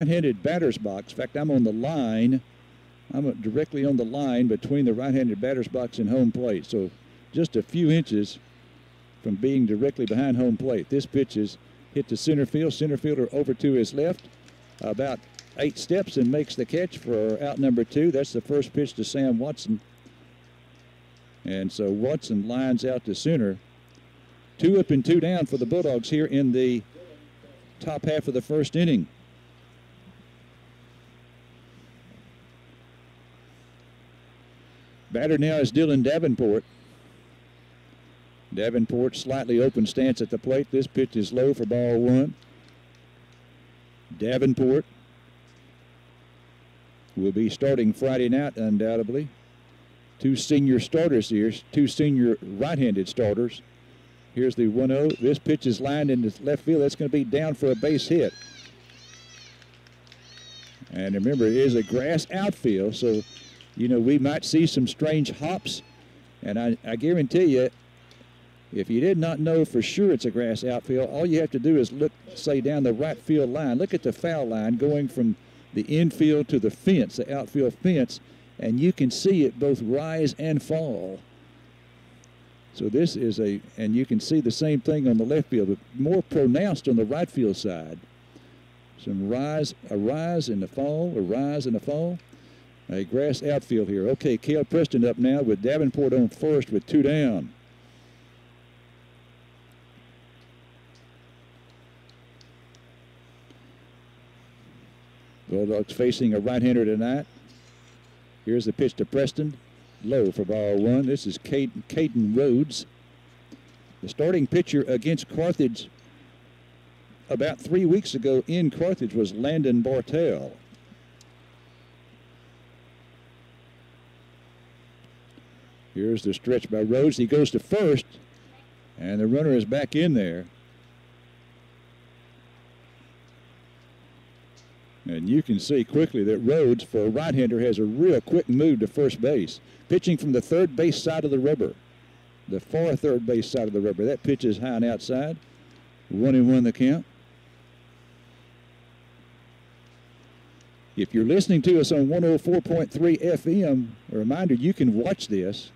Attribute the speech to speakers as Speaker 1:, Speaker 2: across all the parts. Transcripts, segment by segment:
Speaker 1: right-handed batter's box. In fact, I'm on the line. I'm directly on the line between the right-handed batter's box and home plate. So just a few inches from being directly behind home plate. This pitch is hit to center field. Center fielder over to his left, about eight steps and makes the catch for out number two. That's the first pitch to Sam Watson. And so Watson lines out to center. Two up and two down for the Bulldogs here in the top half of the first inning. Batter now is Dylan Davenport. Davenport slightly open stance at the plate. This pitch is low for ball one. Davenport will be starting Friday night, undoubtedly. Two senior starters here, two senior right-handed starters. Here's the 1-0. This pitch is lined into left field. That's going to be down for a base hit. And remember, it is a grass outfield, so you know, we might see some strange hops. And I, I guarantee you, if you did not know for sure it's a grass outfield, all you have to do is look, say, down the right field line. Look at the foul line going from the infield to the fence, the outfield fence, and you can see it both rise and fall. So this is a, and you can see the same thing on the left field, but more pronounced on the right field side. Some rise, a rise and a fall, a rise and a fall. A grass outfield here. Okay, Cale Preston up now with Davenport on first with two down. Bulldogs facing a right-hander tonight. Here's the pitch to Preston. Low for ball one. This is Caden, Caden Rhodes. The starting pitcher against Carthage about three weeks ago in Carthage was Landon Bartell. Here's the stretch by Rhodes. He goes to first, and the runner is back in there. And you can see quickly that Rhodes, for a right-hander, has a real quick move to first base. Pitching from the third base side of the rubber. The far third base side of the rubber. That pitch is high and outside. One and one the count. If you're listening to us on 104.3 FM, a reminder you can watch this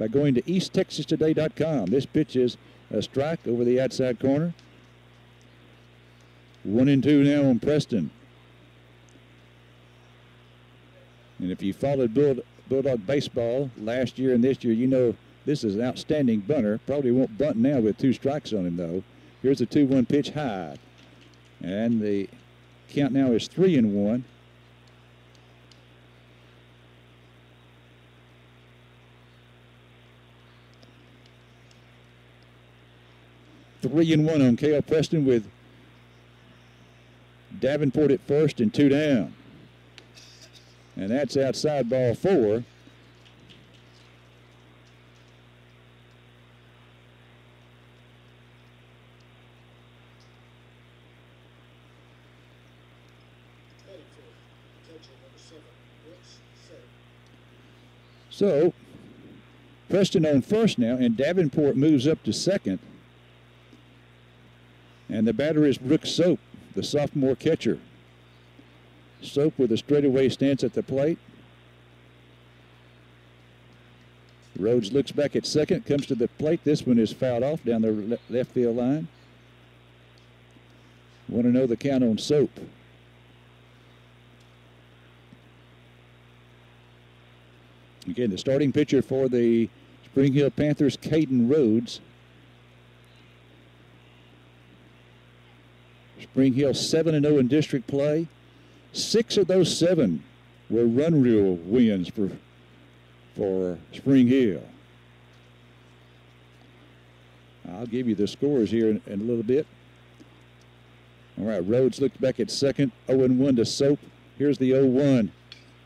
Speaker 1: by going to easttexastoday.com. This pitch is a strike over the outside corner. One and two now on Preston. And if you followed Bull, Bulldog baseball last year and this year, you know this is an outstanding bunter. Probably won't bunt now with two strikes on him, though. Here's a 2 1 pitch high. And the count now is 3 and 1. Three and one on Cale Preston with Davenport at first and two down. And that's outside ball four. So, Preston on first now, and Davenport moves up to second. And the batter is Brooks Soap, the sophomore catcher. Soap with a straightaway stance at the plate. Rhodes looks back at second, comes to the plate. This one is fouled off down the left field line. Want to know the count on Soap. Again, the starting pitcher for the Spring Hill Panthers, Caden Rhodes. Spring Hill 7 0 in district play. Six of those seven were run rule wins for, for Spring Hill. I'll give you the scores here in, in a little bit. All right, Rhodes looked back at second, 0 1 to Soap. Here's the 0 1.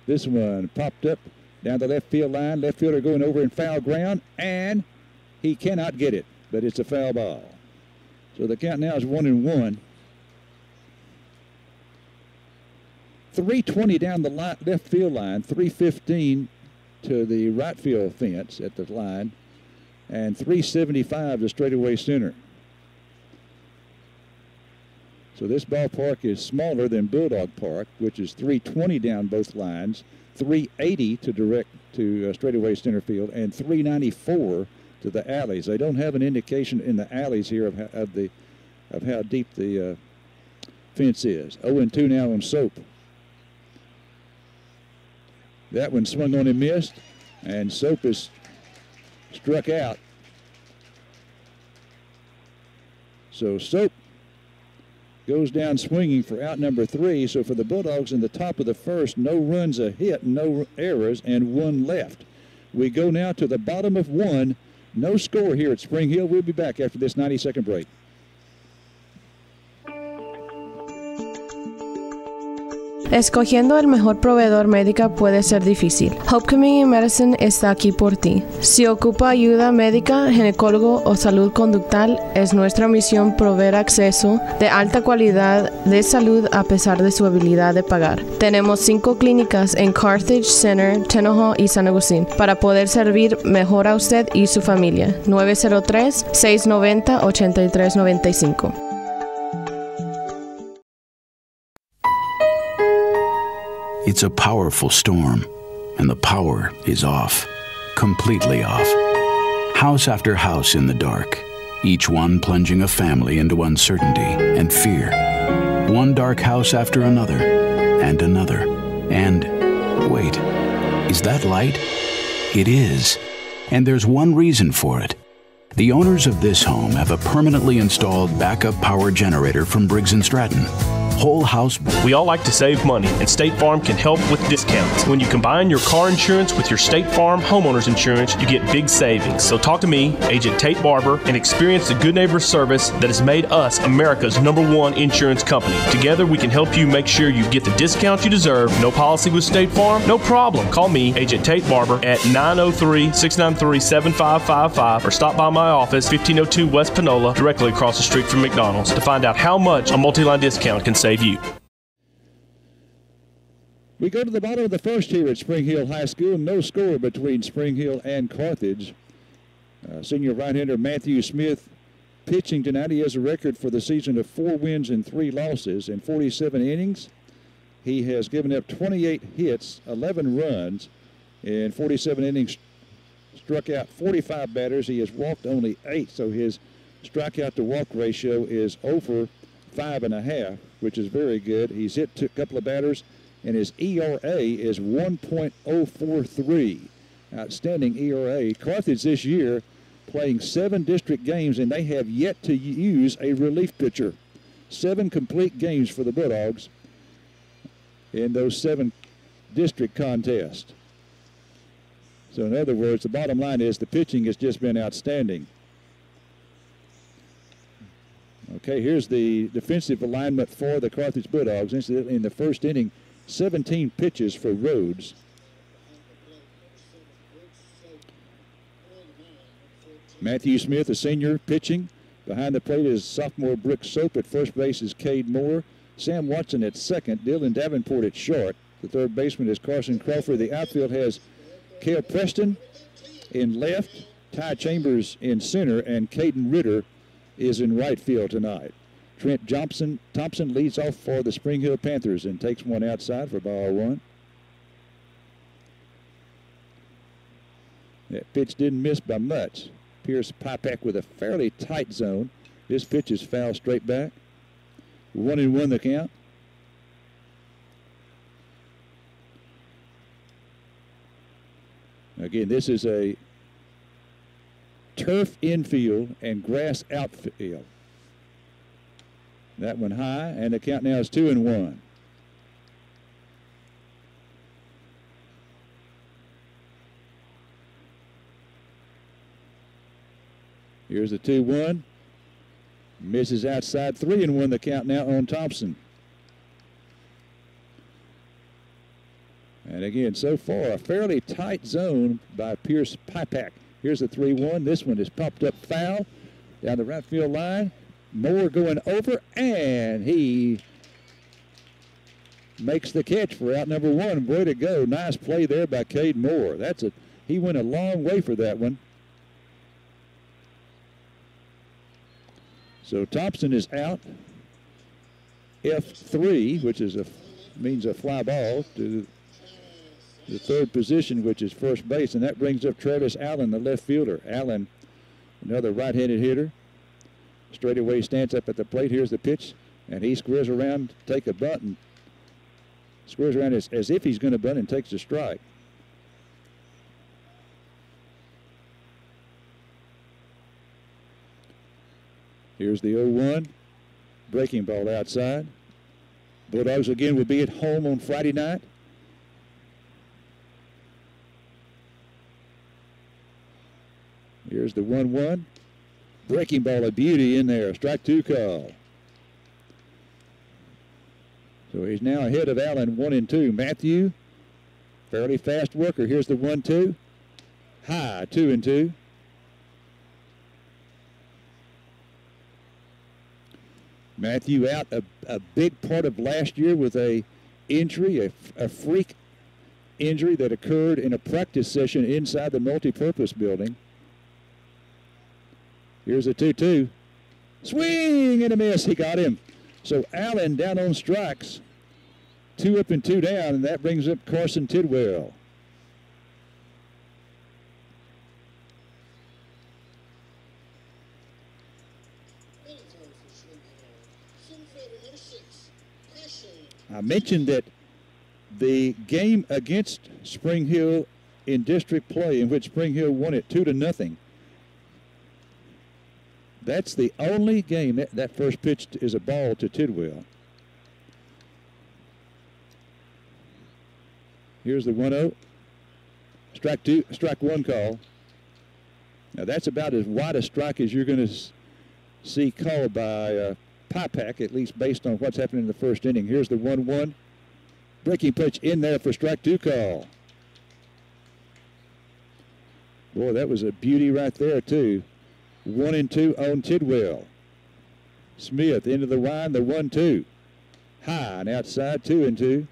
Speaker 1: This one popped up down the left field line. Left fielder going over in foul ground, and he cannot get it, but it's a foul ball. So the count now is 1 and 1. 320 down the left field line, 315 to the right field fence at the line, and 375 to straightaway center. So this ballpark is smaller than Bulldog Park, which is 320 down both lines, 380 to direct to uh, straightaway center field, and 394 to the alleys. They don't have an indication in the alleys here of, how, of the of how deep the uh, fence is. 0 and 2 now on Soap. That one swung on and missed, and Soap is struck out. So Soap goes down swinging for out number three. So for the Bulldogs in the top of the first, no runs a hit, no errors, and one left. We go now to the bottom of one. No score here at Spring Hill. We'll be back after this 90 second break.
Speaker 2: Escogiendo el mejor proveedor médica puede ser difícil. Hope Community Medicine está aquí por ti. Si ocupa ayuda médica, ginecólogo o salud conductal, es nuestra misión proveer acceso de alta calidad de salud a pesar de su habilidad de pagar. Tenemos cinco clínicas en Carthage Center, Tenojo y San Agustín para poder servir mejor a usted y su familia. 903-690-8395.
Speaker 3: It's a powerful storm, and the power is off. Completely off. House after house in the dark, each one plunging a family into uncertainty and fear. One dark house after another, and another. And wait, is that light? It is. And there's one reason for it. The owners of this home have a permanently installed backup power generator from Briggs & Stratton whole house.
Speaker 4: We all like to save money, and State Farm can help with discounts. When you combine your car insurance with your State Farm homeowners insurance, you get big savings. So talk to me, Agent Tate Barber, and experience the good neighbor service that has made us America's number one insurance company. Together, we can help you make sure you get the discount you deserve. No policy with State Farm? No problem. Call me, Agent Tate Barber, at 903 693 7555 or stop by my office, 1502 West Panola, directly across the street from McDonald's, to find out how much a multi line discount can save you.
Speaker 1: We go to the bottom of the first here at Spring Hill High School. No score between Spring Hill and Carthage. Uh, senior right-hander Matthew Smith pitching tonight. He has a record for the season of four wins and three losses in 47 innings. He has given up 28 hits, 11 runs, in 47 innings. Struck out 45 batters. He has walked only eight, so his strikeout to walk ratio is over five and a half, which is very good. He's hit a couple of batters, and his ERA is 1.043. Outstanding ERA. Carthage this year playing seven district games, and they have yet to use a relief pitcher. Seven complete games for the Bulldogs in those seven district contests. So, in other words, the bottom line is the pitching has just been outstanding. Okay, here's the defensive alignment for the Carthage Bulldogs. In the first inning, 17 pitches for Rhodes. Matthew Smith, a senior, pitching. Behind the plate is sophomore Brooks Soap. At first base is Cade Moore. Sam Watson at second. Dylan Davenport at short. The third baseman is Carson Crawford. The outfield has Cale Preston in left, Ty Chambers in center, and Caden Ritter is in right field tonight. Trent Johnson Thompson leads off for the Spring Hill Panthers and takes one outside for ball one. That pitch didn't miss by much. Pierce Pipak with a fairly tight zone. This pitch is foul straight back. One and one the count. Again, this is a turf infield and grass outfield. That one high, and the count now is two and one. Here's the 2 1. Misses outside three and one the count now on Thompson. And again, so far, a fairly tight zone by Pierce Pipak. Here's the 3 1. This one is popped up foul down the right field line. Moore going over, and he makes the catch for out number one. Way to go. Nice play there by Cade Moore. That's a he went a long way for that one. So Thompson is out. F3, which is a means a fly ball to the third position, which is first base, and that brings up Travis Allen, the left fielder. Allen, another right-handed hitter, straight away stands up at the plate. Here's the pitch, and he squares around, take a bunt, and squares around as, as if he's going to bunt and takes a strike. Here's the 0-1. Breaking ball outside. Bulldogs again will be at home on Friday night. Here's the 1-1. Breaking ball, of beauty in there. Strike two call. So he's now ahead of Allen, one and two. Matthew, fairly fast worker. Here's the one-two. High, two and two. Matthew out a, a big part of last year with a injury, a, a freak injury that occurred in a practice session inside the multipurpose building. Here's a 2 2. Swing and a miss. He got him. So Allen down on strikes. Two up and two down, and that brings up Carson Tidwell. I mentioned that the game against Spring Hill in district play, in which Spring Hill won it two to nothing, that's the only game that, that first pitch is a ball to Tidwell. Here's the 1 0. Strike two, strike one call. Now that's about as wide a strike as you're going to see called by uh, at least based on what's happening in the first inning. Here's the 1 1. Breaking pitch in there for strike two call. Boy, that was a beauty right there, too. One and two on Tidwell. Smith into the line, the one two. High and outside, two and two.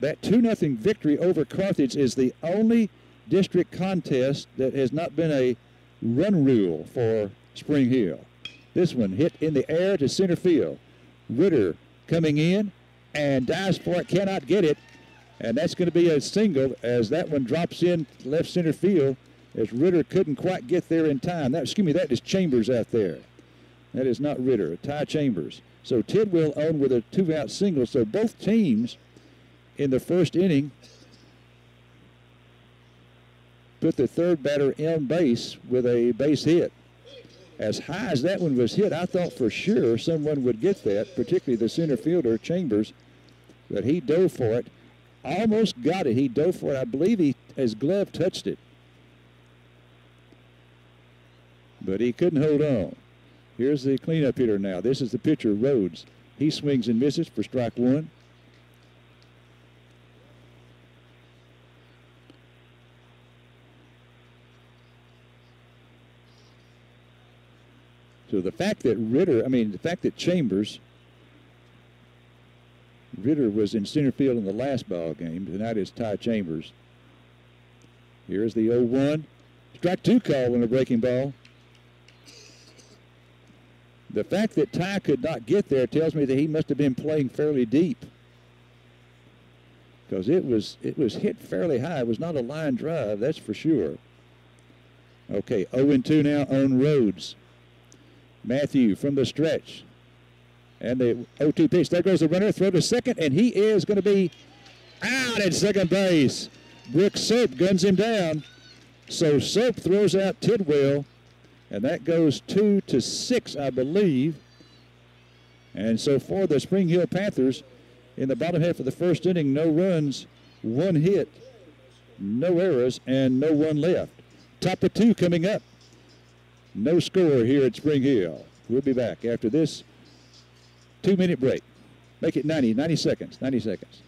Speaker 1: That 2 0 victory over Carthage is the only district contest that has not been a run rule for Spring Hill. This one hit in the air to center field. Ritter coming in and dives for it, cannot get it. And that's going to be a single as that one drops in left center field as Ritter couldn't quite get there in time. That, excuse me, that is Chambers out there. That is not Ritter, Ty Chambers. So Tidwell on with a two-out single. So both teams in the first inning put the third batter on base with a base hit. As high as that one was hit, I thought for sure someone would get that, particularly the center fielder, Chambers, but he dove for it. Almost got it. He dove for it. I believe he his glove touched it. But he couldn't hold on. Here's the cleanup hitter now. This is the pitcher, Rhodes. He swings and misses for strike one. So the fact that Ritter, I mean, the fact that Chambers, Ritter was in center field in the last ball game. Tonight is Ty Chambers. Here's the 0-1. Strike two call on a breaking ball. The fact that Ty could not get there tells me that he must have been playing fairly deep. Because it was it was hit fairly high. It was not a line drive, that's for sure. Okay, 0-2 now on Rhodes. Matthew from the stretch. And the 0-2 pitch. There goes the runner. Throw to second, and he is going to be out at second base. Brooks Soap guns him down. So Soap throws out Tidwell. And that goes two to six, I believe. And so for the Spring Hill Panthers, in the bottom half of the first inning, no runs, one hit, no errors, and no one left. Top of two coming up. No score here at Spring Hill. We'll be back after this two minute break. Make it 90, 90 seconds, 90 seconds.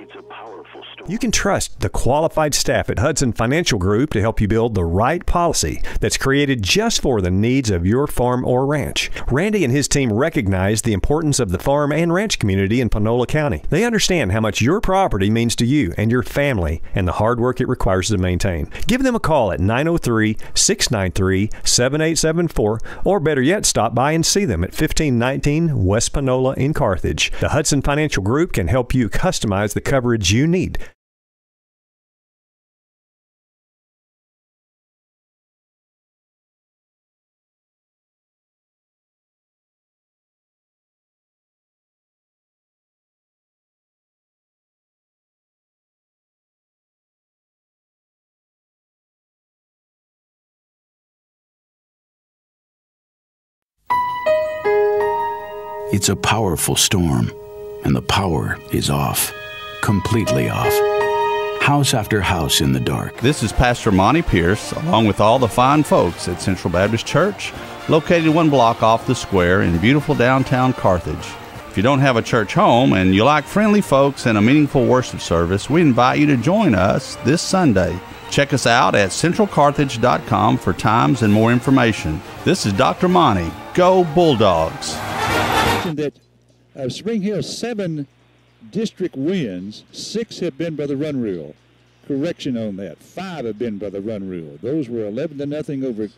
Speaker 5: It's a
Speaker 6: powerful.
Speaker 7: You can trust the qualified staff at Hudson Financial Group to help you build the right policy that's created just for the needs of your farm or ranch. Randy and his team recognize the importance of the farm and ranch community in Panola County. They understand how much your property means to you and your family and the hard work it requires to maintain. Give them a call at 903 693 7874 or better yet, stop by and see them at 1519 West Panola in Carthage. The Hudson Financial Group can help you customize the coverage you need.
Speaker 8: It's a powerful storm, and the power is off. Completely off. House after house in the dark.
Speaker 9: This is Pastor Monty Pierce, along with all the fine folks at Central Baptist Church, located one block off the square in beautiful downtown Carthage. If you don't have a church home and you like friendly folks and a meaningful worship service, we invite you to join us this Sunday. Check us out at centralcarthage.com for times and more information. This is Dr. Monty. Go Bulldogs!
Speaker 1: Mentioned that of Spring Hill seven district wins, six have been by the run rule. Correction on that. Five have been by the run rule. Those were 11 to nothing over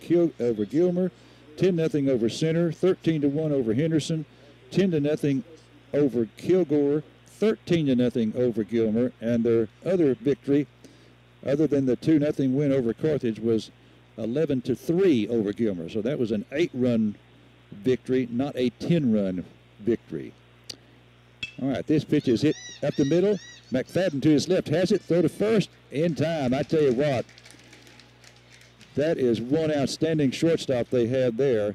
Speaker 1: over Gilmer, 10 nothing over Center, 13 to one over Henderson, 10 to nothing over Kilgore, 13 to nothing over Gilmer, and their other victory, other than the two nothing win over Carthage, was 11 to three over Gilmer. So that was an eight-run victory, not a 10-run victory. All right, this pitch is hit up the middle. McFadden to his left has it. Throw to first in time. I tell you what, that is one outstanding shortstop they had there.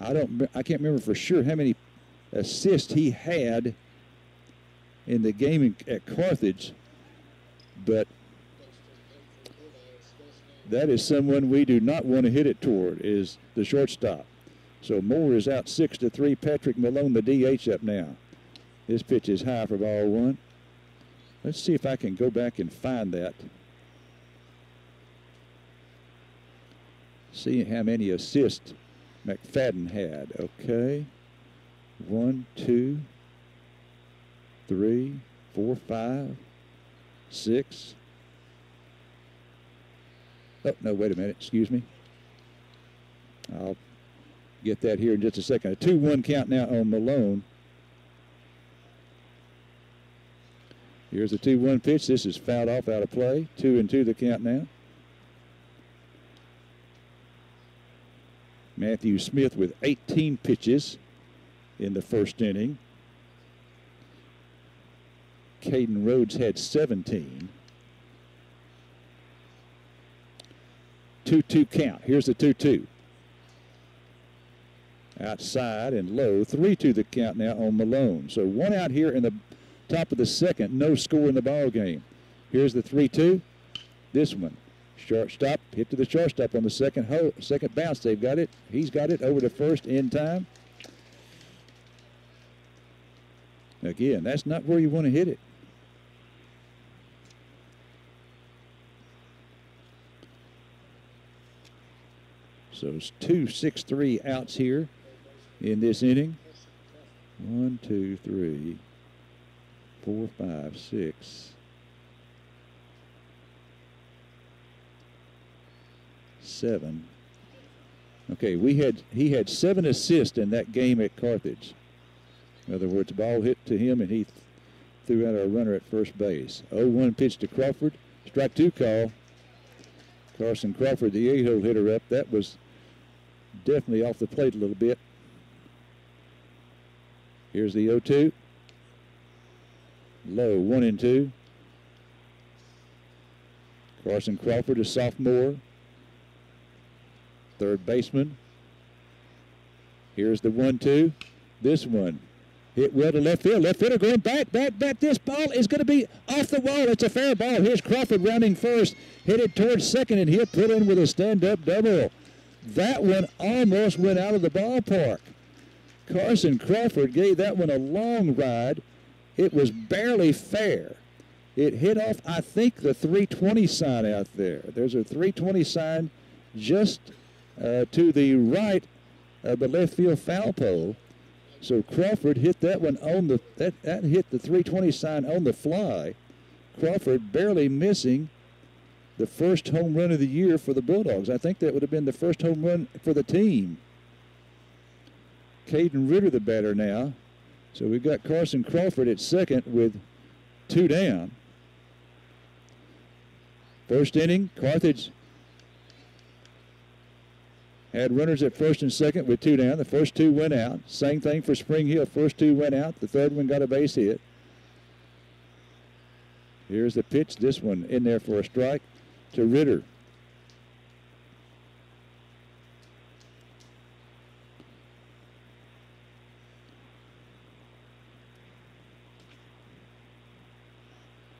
Speaker 1: I don't, I can't remember for sure how many assists he had in the game in, at Carthage, but that is someone we do not want to hit it toward. Is the shortstop. So Moore is out six to three. Patrick Malone, the DH, up now. This pitch is high for ball one. Let's see if I can go back and find that. See how many assists McFadden had. Okay. One, two, three, four, five, six. Oh, no, wait a minute. Excuse me. I'll get that here in just a second. A 2 1 count now on Malone. Here's the 2 1 pitch. This is fouled off out of play. 2 and 2 the count now. Matthew Smith with 18 pitches in the first inning. Caden Rhodes had 17. 2 2 count. Here's the 2 2 outside and low. 3 2 the count now on Malone. So one out here in the top of the second, no score in the ball game. Here's the 3 2. This one. Shortstop, hit to the shortstop on the second ho- second bounce. They've got it. He's got it over to first in time. Again, that's not where you want to hit it. So it's two, six, three outs here in this inning. One, two, three, four, five, six, seven. Okay, we had he had seven assists in that game at Carthage. In other words, ball hit to him and he th- threw out our runner at first base. 0-1 pitch to Crawford. Strike two call. Carson Crawford, the eight-hole hitter up. That was definitely off the plate a little bit. Here's the 0-2. Low, one and two. Carson Crawford, a sophomore. Third baseman. Here's the one-two. This one hit well to left field. Left fielder going back, back, back. This ball is going to be off the wall. It's a fair ball. Here's Crawford rounding first. Hit it towards second, and he'll put in with a stand-up double. That one almost went out of the ballpark. Carson Crawford gave that one a long ride. It was barely fair. it hit off, I think, the 320 sign out there. There's a 320 sign just uh, to the right of the left field foul pole. So Crawford hit that one on the that, that hit the 320 sign on the fly. Crawford barely missing the first home run of the year for the Bulldogs. I think that would have been the first home run for the team. Caden Ritter the batter now. So we've got Carson Crawford at second with two down. First inning, Carthage had runners at first and second with two down. The first two went out. Same thing for Spring Hill. First two went out. The third one got a base hit. Here's the pitch. This one in there for a strike to Ritter.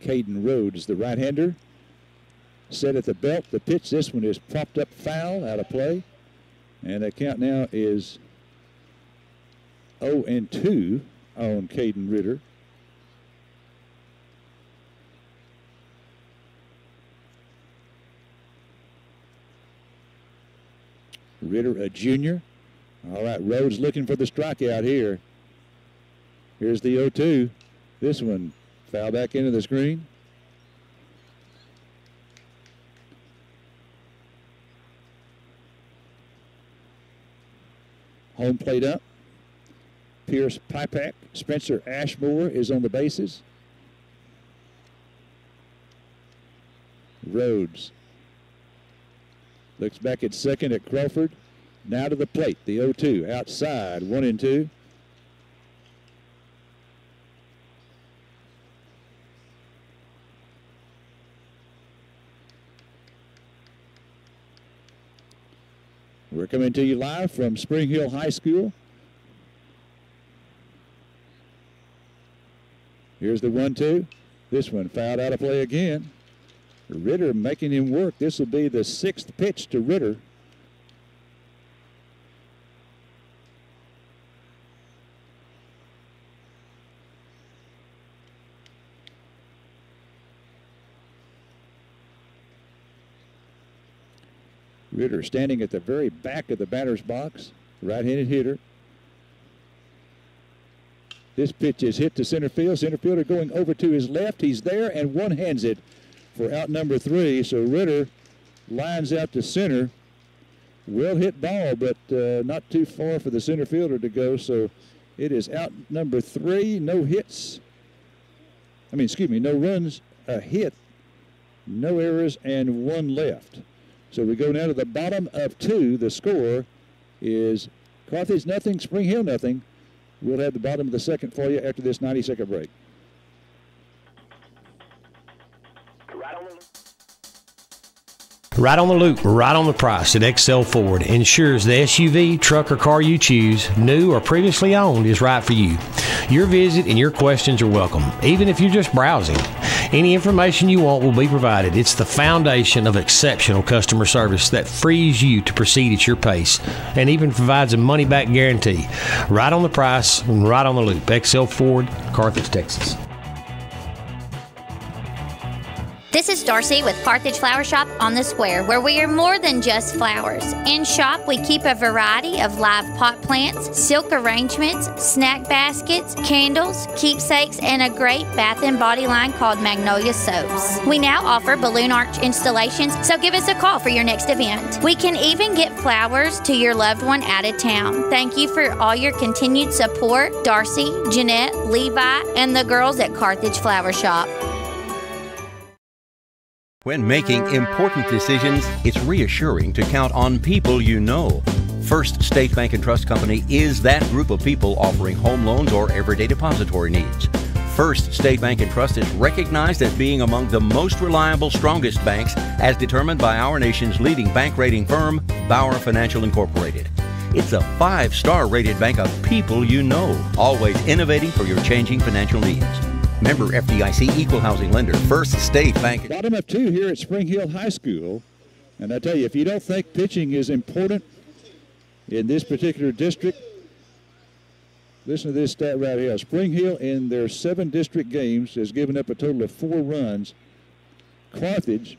Speaker 1: Caden Rhodes, the right-hander, set at the belt. The pitch, this one is propped up foul, out of play. And the count now is 0 and 2 on Caden Ritter. Ritter, a junior. All right, Rhodes looking for the strikeout here. Here's the 0 2. This one foul back into the screen. Home plate up. Pierce Pipak. Spencer Ashmore is on the bases. Rhodes looks back at second at Crawford. Now to the plate. The 0 2 outside. One and two. We're coming to you live from Spring Hill High School. Here's the one two. This one fouled out of play again. Ritter making him work. This will be the sixth pitch to Ritter. Ritter standing at the very back of the batter's box, right-handed hitter. This pitch is hit to center field. Center fielder going over to his left. He's there and one hands it for out number three. So Ritter lines out to center. Well hit ball, but uh, not too far for the center fielder to go. So it is out number three. No hits. I mean, excuse me, no runs, a hit, no errors, and one left. So we go now to the bottom of two. The score is Carthage nothing, Spring Hill nothing. We'll have the bottom of the second for you after this 90 second break.
Speaker 10: Right on the loop, right on the price at Excel Ford ensures the SUV, truck, or car you choose, new or previously owned, is right for you. Your visit and your questions are welcome, even if you're just browsing. Any information you want will be provided. It's the foundation of exceptional customer service that frees you to proceed at your pace and even provides a money back guarantee. Right on the price, and right on the loop. XL Ford, Carthage, Texas.
Speaker 11: This is Darcy with Carthage Flower Shop on the Square, where we are more than just flowers. In shop, we keep a variety of live pot plants, silk arrangements, snack baskets, candles, keepsakes, and a great bath and body line called Magnolia Soaps. We now offer balloon arch installations, so give us a call for your next event. We can even get flowers to your loved one out of town. Thank you for all your continued support, Darcy, Jeanette, Levi, and the girls at Carthage Flower Shop.
Speaker 12: When making important decisions, it's reassuring to count on people you know. First State Bank and Trust Company is that group of people offering home loans or everyday depository needs. First State Bank and Trust is recognized as being among the most reliable, strongest banks as determined by our nation's leading bank rating firm, Bauer Financial Incorporated. It's a five star rated bank of people you know, always innovating for your changing financial needs. Member FDIC Equal Housing Lender, First State Bank.
Speaker 1: Bottom of two here at Spring Hill High School. And I tell you, if you don't think pitching is important in this particular district, Listen to this stat right here. Spring Hill in their seven district games has given up a total of four runs. Carthage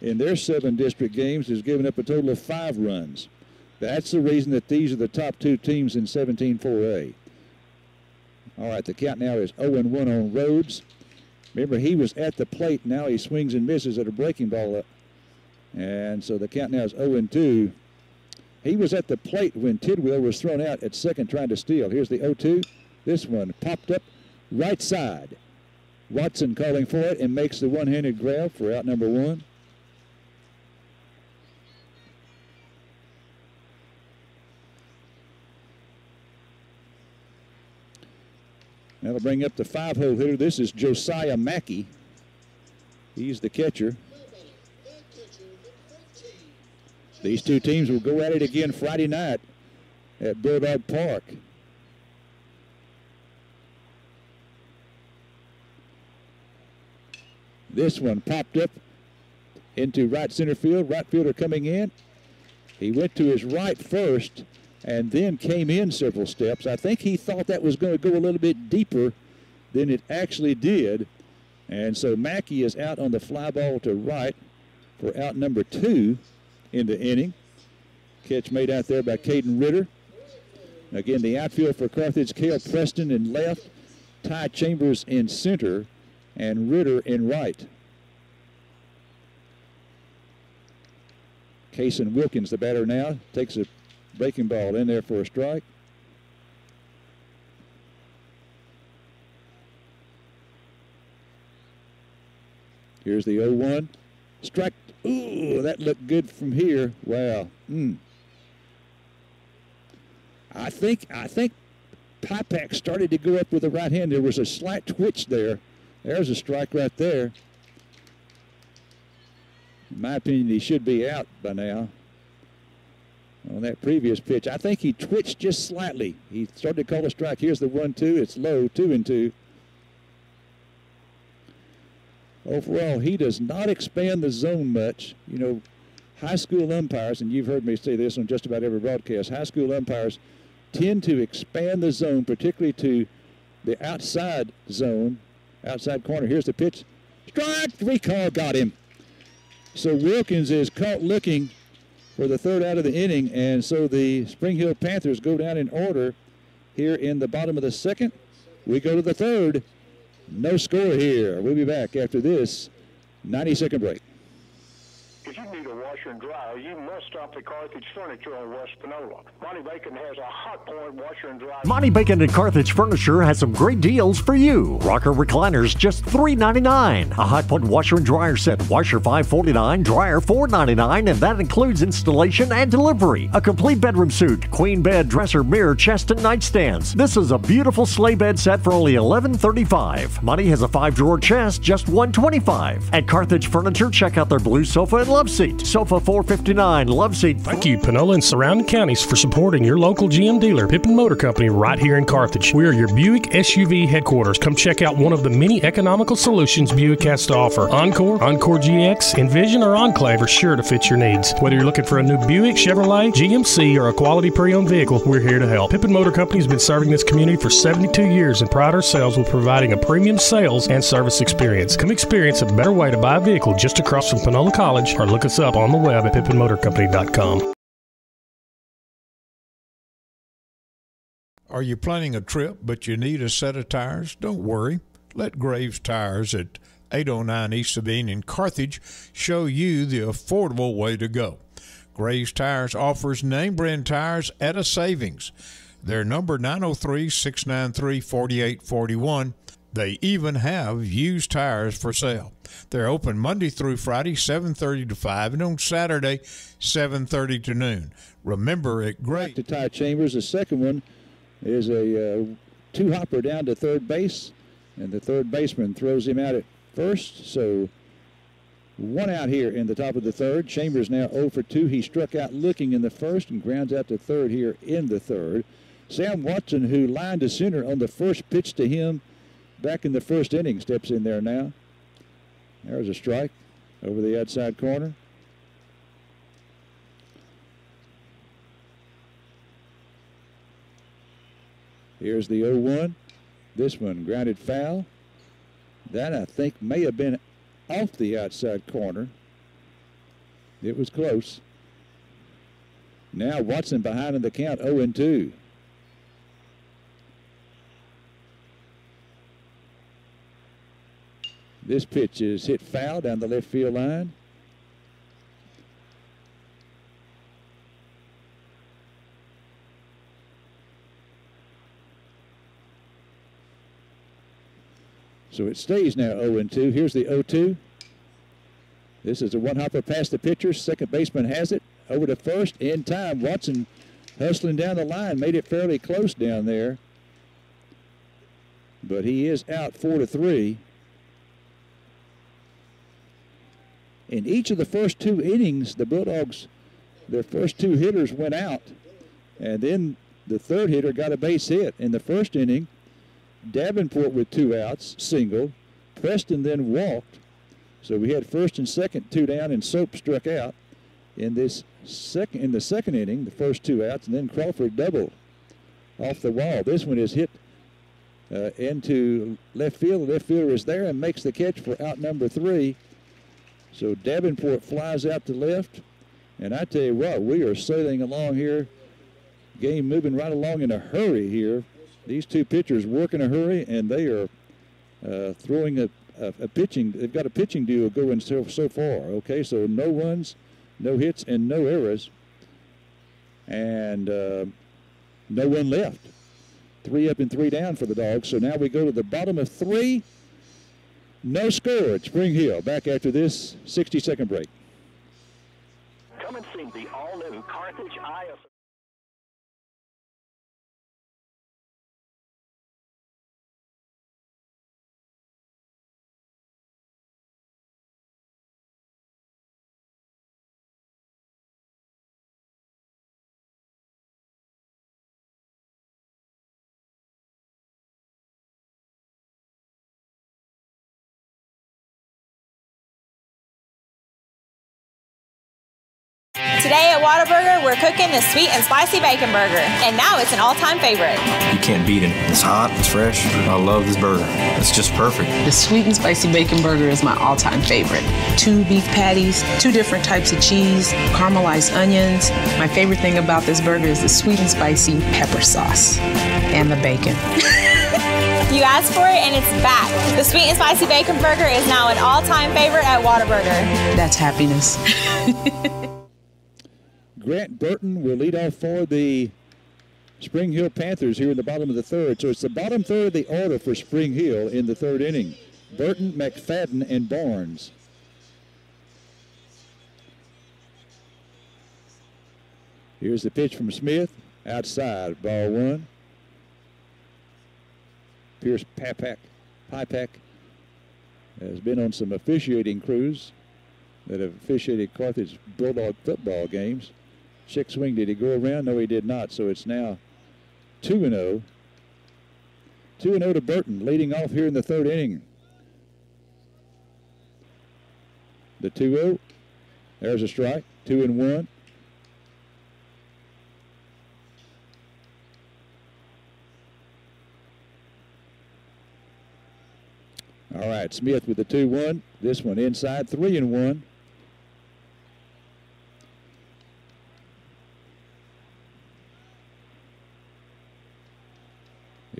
Speaker 1: in their seven district games has given up a total of five runs. That's the reason that these are the top two teams in 17-4A. All right, the count now is 0 1 on Rhodes. Remember, he was at the plate. Now he swings and misses at a breaking ball up. And so the count now is 0 2. He was at the plate when Tidwell was thrown out at second trying to steal. Here's the 0 2. This one popped up right side. Watson calling for it and makes the one handed grab for out number one. They'll bring up the five hole hitter. This is Josiah Mackey. He's the catcher. These two teams will go at it again Friday night at Bulldog Park. This one popped up into right center field. Right fielder coming in. He went to his right first and then came in several steps. I think he thought that was going to go a little bit deeper than it actually did. And so Mackey is out on the fly ball to right for out number two in the inning. Catch made out there by Caden Ritter. Again, the outfield for Carthage, Cale Preston in left, Ty Chambers in center, and Ritter in right. Kason Wilkins, the batter now, takes a breaking ball in there for a strike. Here's the 0-1. Strike. Ooh, that looked good from here. Wow. Mm. I think I think Pipak started to go up with the right hand. There was a slight twitch there. There's a strike right there. In my opinion, he should be out by now. On that previous pitch, I think he twitched just slightly. He started to call a strike. Here's the one-two. It's low, two and two. Overall, he does not expand the zone much. You know, high school umpires, and you've heard me say this on just about every broadcast, high school umpires tend to expand the zone, particularly to the outside zone, outside corner. Here's the pitch. Strike, recall, got him. So Wilkins is caught looking for the third out of the inning, and so the Spring Hill Panthers go down in order here in the bottom of the second. We go to the third. No score here. We'll be back after this 90 second break.
Speaker 13: If you need a washer and dryer, you must stop at Carthage Furniture on West Panola. Monty Bacon has a Hotpoint washer and dryer.
Speaker 14: Monty Bacon and Carthage Furniture has some great deals for you. Rocker recliners just $3.99. A Hotpoint washer and dryer set, washer $5.49, dryer $4.99, and that includes installation and delivery. A complete bedroom suite, queen bed, dresser, mirror, chest, and nightstands. This is a beautiful sleigh bed set for only $11.35. Monty has a five drawer chest, just 125. At Carthage Furniture, check out their blue sofa and love seat. Sofa 459, love seat.
Speaker 15: Thank you, Panola and surrounding counties, for supporting your local GM dealer, Pippin Motor Company, right here in Carthage. We are your Buick SUV headquarters. Come check out one of the many economical solutions Buick has to offer. Encore, Encore GX, Envision, or Enclave are sure to fit your needs. Whether you're looking for a new Buick, Chevrolet, GMC, or a quality pre-owned vehicle, we're here to help. Pippin Motor Company has been serving this community for 72 years and pride ourselves with providing a premium sales and service experience. Come experience a better way to buy a vehicle just across from Panola College or look us up on the web at pippinmotorcompany.com.
Speaker 16: Are you planning a trip but you need a set of tires? Don't worry. Let Graves Tires at 809 East Sabine in Carthage show you the affordable way to go. Graves Tires offers name brand tires at a savings. Their number 903 693 4841. They even have used tires for sale. They're open Monday through Friday, 7:30 to 5, and on Saturday, 7:30 to noon. Remember, at Great
Speaker 1: to Ty Chambers, the second one is a uh, two hopper down to third base, and the third baseman throws him out at first. So one out here in the top of the third. Chambers now 0 for 2. He struck out looking in the first and grounds out to third here in the third. Sam Watson, who lined to center on the first pitch to him back in the first inning, steps in there now. There's a strike over the outside corner. Here's the 0 1. This one grounded foul. That I think may have been off the outside corner. It was close. Now Watson behind in the count 0 and 2. This pitch is hit foul down the left field line. So it stays now 0 2. Here's the 0 2. This is a one hopper past the pitcher. Second baseman has it over to first in time. Watson hustling down the line made it fairly close down there. But he is out 4 to 3. In each of the first two innings, the Bulldogs, their first two hitters went out. And then the third hitter got a base hit. In the first inning, Davenport with two outs, single. Preston then walked. So we had first and second, two down, and Soap struck out in this second in the second inning, the first two outs, and then Crawford doubled off the wall. This one is hit uh, into left field. The left fielder is there and makes the catch for out number three. So Davenport flies out to left. And I tell you what, we are sailing along here. Game moving right along in a hurry here. These two pitchers work in a hurry, and they are uh, throwing a, a, a, pitching. They've got a pitching duo going so, so far. Okay, so no runs, no hits, and no errors. And uh, no one left. Three up and three down for the Dogs. So now we go to the bottom of three. No score at Spring Hill. Back after this 60 second break.
Speaker 13: Come and see the all new Carthage IS.
Speaker 17: Today at Whataburger, we're cooking the sweet and spicy bacon burger, and now it's an all-time favorite.
Speaker 18: You can't beat it. It's hot, it's fresh. I love this burger. It's just perfect.
Speaker 19: The sweet and spicy bacon burger is my all-time favorite. Two beef patties, two different types of cheese, caramelized onions. My favorite thing about this burger is the sweet and spicy pepper sauce and the bacon.
Speaker 17: You asked for it and it's back. The sweet and spicy bacon burger is now an all-time favorite at Whataburger.
Speaker 19: That's happiness.
Speaker 1: Grant Burton will lead off for the Spring Hill Panthers here in the bottom of the third. So it's the bottom third of the order for Spring Hill in the third inning. Burton, McFadden, and Barnes. Here's the pitch from Smith. Outside, ball one. Pierce Papak, Pipak has been on some officiating crews that have officiated Carthage Bulldog football games. Check swing, did he go around? No, he did not. So it's now 2 and 0. 2 and 0 to Burton, leading off here in the third inning. The 2 0. There's a strike. 2 and 1. All right, Smith with the 2 1. This one inside, 3 and 1.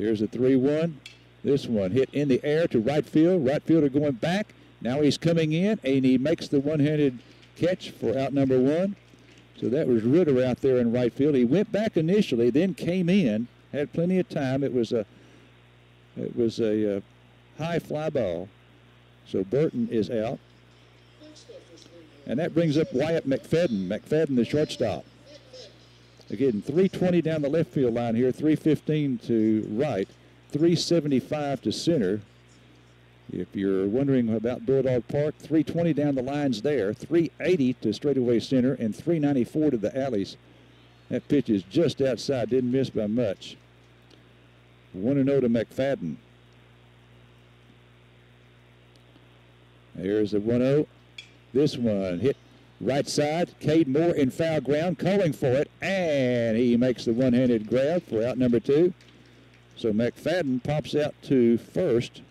Speaker 1: Here's a 3 1. This one hit in the air to right field. Right fielder going back. Now he's coming in and he makes the one handed catch for out number one. So that was Ritter out there in right field. He went back initially, then came in, had plenty of time. It was a it was a uh, high fly ball. So Burton is out. And that brings up Wyatt McFadden. McFadden, the shortstop. Again, 320 down the left field line here, 315 to right, 375 to center. If you're wondering about Bulldog Park, 320 down the lines there, 380 to straightaway center, and 394 to the alleys. That pitch is just outside, didn't miss by much. 1 0 to McFadden. There's the 1 0. This one hit Right side, Cade Moore in foul ground, calling for it, and he makes the one-handed grab for out number two. So McFadden pops out to first.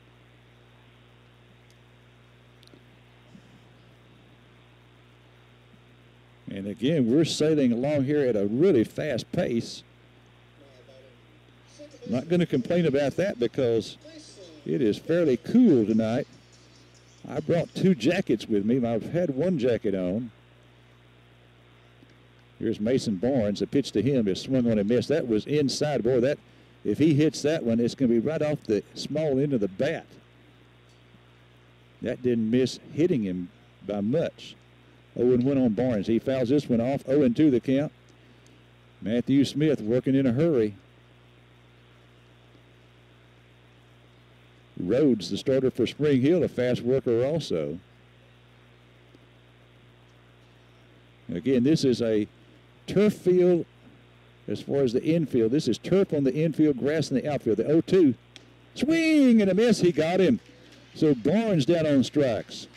Speaker 1: And again, we're sailing along here at a really fast pace. Not going to complain about that because it is fairly cool tonight. I brought two jackets with me. I've had one jacket on. Here's Mason Barnes. A pitch to him is swung on a miss. That was inside. Boy, that if he hits that one, it's going to be right off the small end of the bat. That didn't miss hitting him by much. 0 1 on Barnes. He fouls this one off. 0 2 the count. Matthew Smith working in a hurry. Rhodes, the starter for Spring Hill, a fast worker also. Again, this is a turf field as far as the infield. This is turf on the infield, grass in the outfield. The 0 2. Swing and a miss. He got him. So Barnes down on strikes.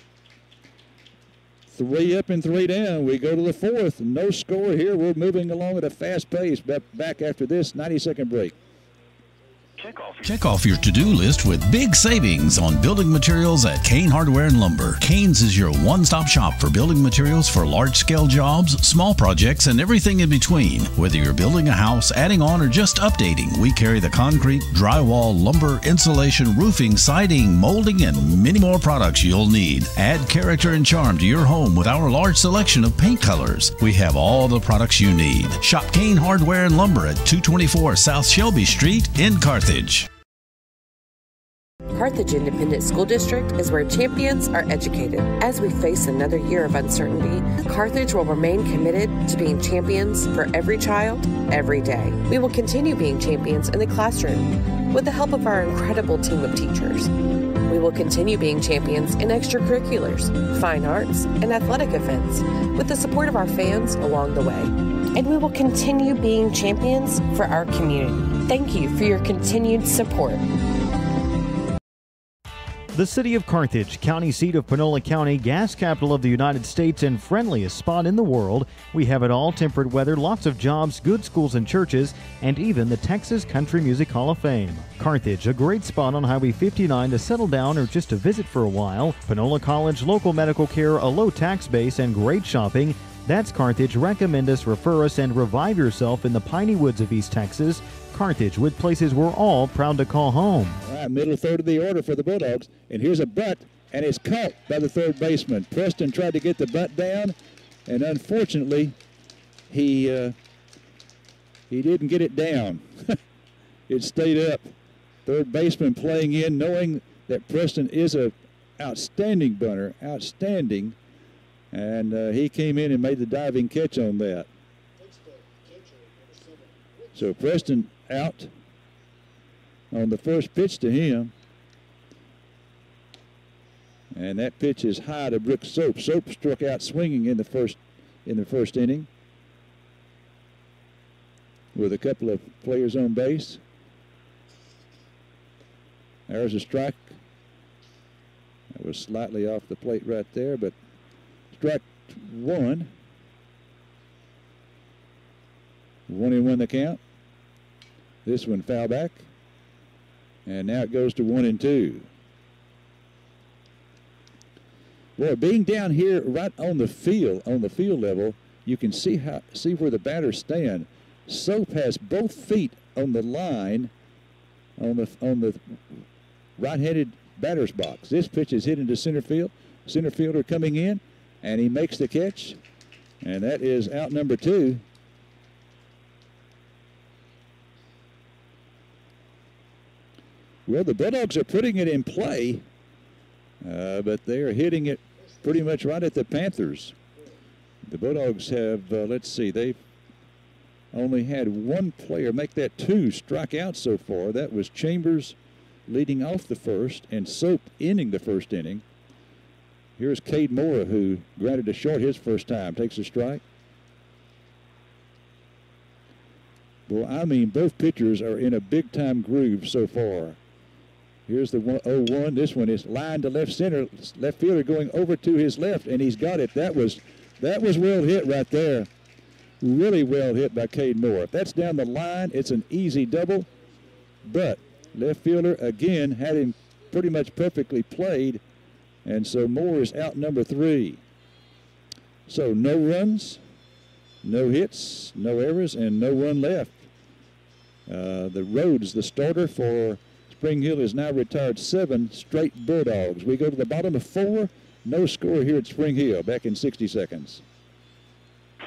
Speaker 1: Three up and three down. We go to the fourth. No score here. We're moving along at a fast pace. Back after this 90 second break.
Speaker 20: Check off your to-do list with big savings on building materials at Kane Hardware and Lumber. Kane's is your one-stop shop for building materials for large-scale jobs, small projects, and everything in between. Whether you're building a house, adding on, or just updating, we carry the concrete, drywall, lumber, insulation, roofing, siding, molding, and many more products you'll need. Add character and charm to your home with our large selection of paint colors. We have all the products you need. Shop Kane Hardware and Lumber at 224 South Shelby Street in Carthage.
Speaker 21: Carthage Independent School District is where champions are educated. As we face another year of uncertainty, Carthage will remain committed to being champions for every child, every day. We will continue being champions in the classroom with the help of our incredible team of teachers. We will continue being champions in extracurriculars, fine arts, and athletic events with the support of our fans along the way. And we will continue being champions for our community. Thank you for your continued support.
Speaker 22: The city of Carthage, county seat of Panola County, gas capital of the United States, and friendliest spot in the world. We have it all temperate weather, lots of jobs, good schools and churches, and even the Texas Country Music Hall of Fame. Carthage, a great spot on Highway 59 to settle down or just to visit for a while. Panola College, local medical care, a low tax base, and great shopping. That's Carthage. Recommend us, refer us, and revive yourself in the piney woods of East Texas. Carthage, with places we're all proud to call home.
Speaker 1: All right, middle third of the order for the Bulldogs. And here's a butt, and it's caught by the third baseman. Preston tried to get the butt down, and unfortunately, he uh, he didn't get it down. it stayed up. Third baseman playing in, knowing that Preston is a outstanding bunter, outstanding, and uh, he came in and made the diving catch on that. So Preston out on the first pitch to him. And that pitch is high to Brooks Soap. Soap struck out swinging in the first in the first inning with a couple of players on base. There's a strike. That was slightly off the plate right there, but one. One and one the count. This one foul back. And now it goes to one and two. Boy, being down here right on the field, on the field level, you can see how see where the batters stand. Soap has both feet on the line on the on the right-handed batter's box. This pitch is hit into center field. Center fielder coming in, and he makes the catch, and that is out number two. Well, the Bulldogs are putting it in play, uh, but they are hitting it pretty much right at the Panthers. The Bulldogs have, uh, let's see, they've only had one player make that two strike out so far. That was Chambers leading off the first and Soap ending the first inning. Here's Cade Moore, who granted a short his first time, takes a strike. Well, I mean, both pitchers are in a big time groove so far. Here's the 0 1. This one is lined to left center. Left fielder going over to his left, and he's got it. That was that was well hit right there. Really well hit by Cade Moore. That's down the line, it's an easy double. but left fielder again had him pretty much perfectly played, and so Moore is out number three. So no runs, no hits, no errors, and no one left. Uh, the Rhodes, the starter for Spring Hill, is now retired seven straight Bulldogs. We go to the bottom of four. No score here at Spring Hill. Back in 60 seconds.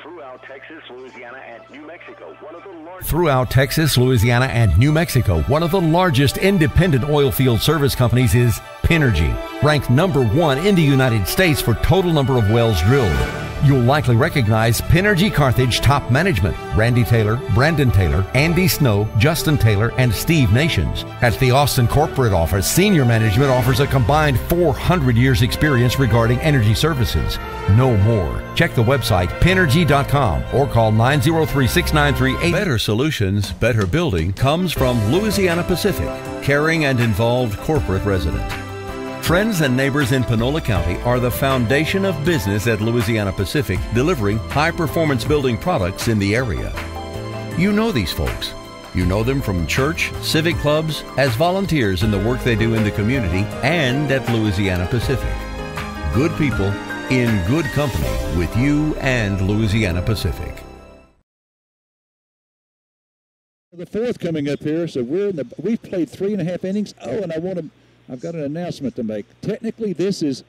Speaker 6: Throughout Texas, Louisiana, and New Mexico, one of the largest.
Speaker 12: Throughout Texas, Louisiana, and New Mexico, one of the largest independent oil field service companies is Pinnergy, ranked number one in the United States for total number of wells drilled. You'll likely recognize Pinnergy Carthage top management Randy Taylor, Brandon Taylor, Andy Snow, Justin Taylor, and Steve Nations. At the Austin corporate office, senior management offers a combined 400 years experience regarding energy services. No more. Check the website pinnergy.com or call 903-693-8. Better solutions, better building comes from Louisiana Pacific, caring and involved corporate resident. Friends and neighbors in Panola County are the foundation of business at Louisiana Pacific, delivering high performance building products in the area. You know these folks. You know them from church, civic clubs, as volunteers in the work they do in the community, and at Louisiana Pacific. Good people in good company with you and Louisiana Pacific.
Speaker 1: The fourth coming up here, so we're in the. We've played three and a half innings. Oh, and I want to. I've got an announcement to make. Technically, this is.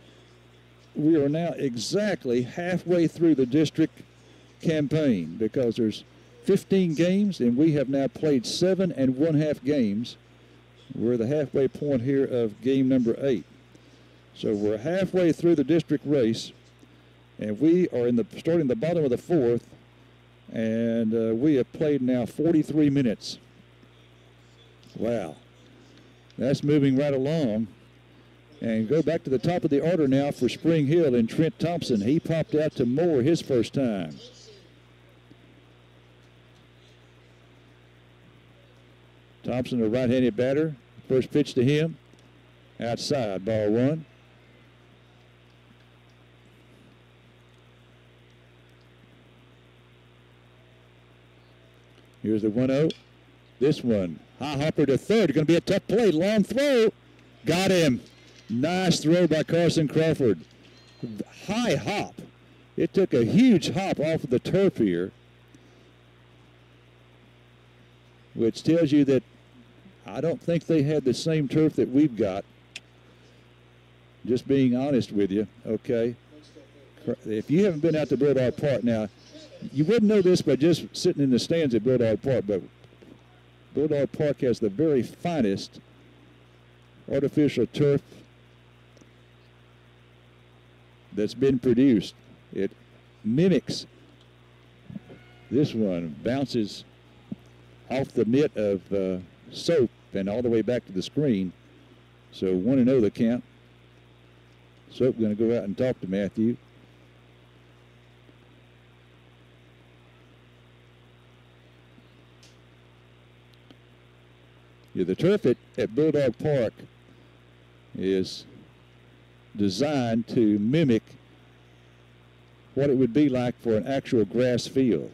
Speaker 1: We are now exactly halfway through the district campaign because there's 15 games and we have now played seven and one half games. We're the halfway point here of game number eight. So we're halfway through the district race, and we are in the starting the bottom of the fourth, and uh, we have played now 43 minutes. Wow, that's moving right along. And go back to the top of the order now for Spring Hill and Trent Thompson. He popped out to Moore his first time. Thompson, a right-handed batter. First pitch to him. Outside, ball one. Here's the 1 0. This one, high hopper to third. Going to be a tough play. Long throw. Got him. Nice throw by Carson Crawford. High hop. It took a huge hop off of the turf here, which tells you that I don't think they had the same turf that we've got. Just being honest with you, okay? If you haven't been out to Bulldog Park now, you wouldn't know this by just sitting in the stands at Bulldog Park, but Bulldog Park has the very finest artificial turf that's been produced. It mimics this one, bounces off the mitt of uh, soap and all the way back to the screen. So 1 0 the count. Soap going to go out and talk to Matthew. Yeah, the turf at, at Bulldog Park is designed to mimic what it would be like for an actual grass field.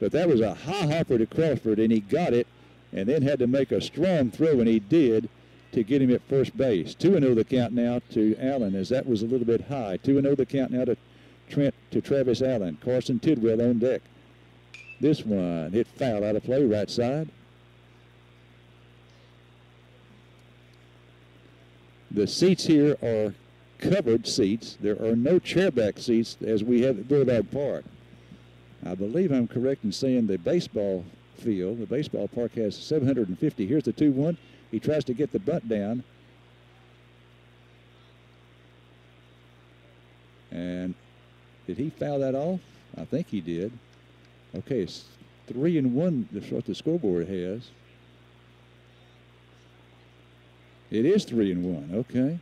Speaker 1: But that was a high hopper to Crawford, and he got it, and then had to make a strong throw, and he did to get him at first base. 2 0 the count now to Allen, as that was a little bit high. 2 0 the count now to Trent to Travis Allen. Carson Tidwell on deck. This one hit foul out of play, right side. The seats here are covered seats. There are no chairback seats as we have at Bulldog Park. I believe I'm correct in saying the baseball field, the baseball park has 750. Here's the 2 1. He tries to get the bunt down. And did he foul that off? I think he did. Okay, it's three and one. That's what the scoreboard has. It is three and one. Okay.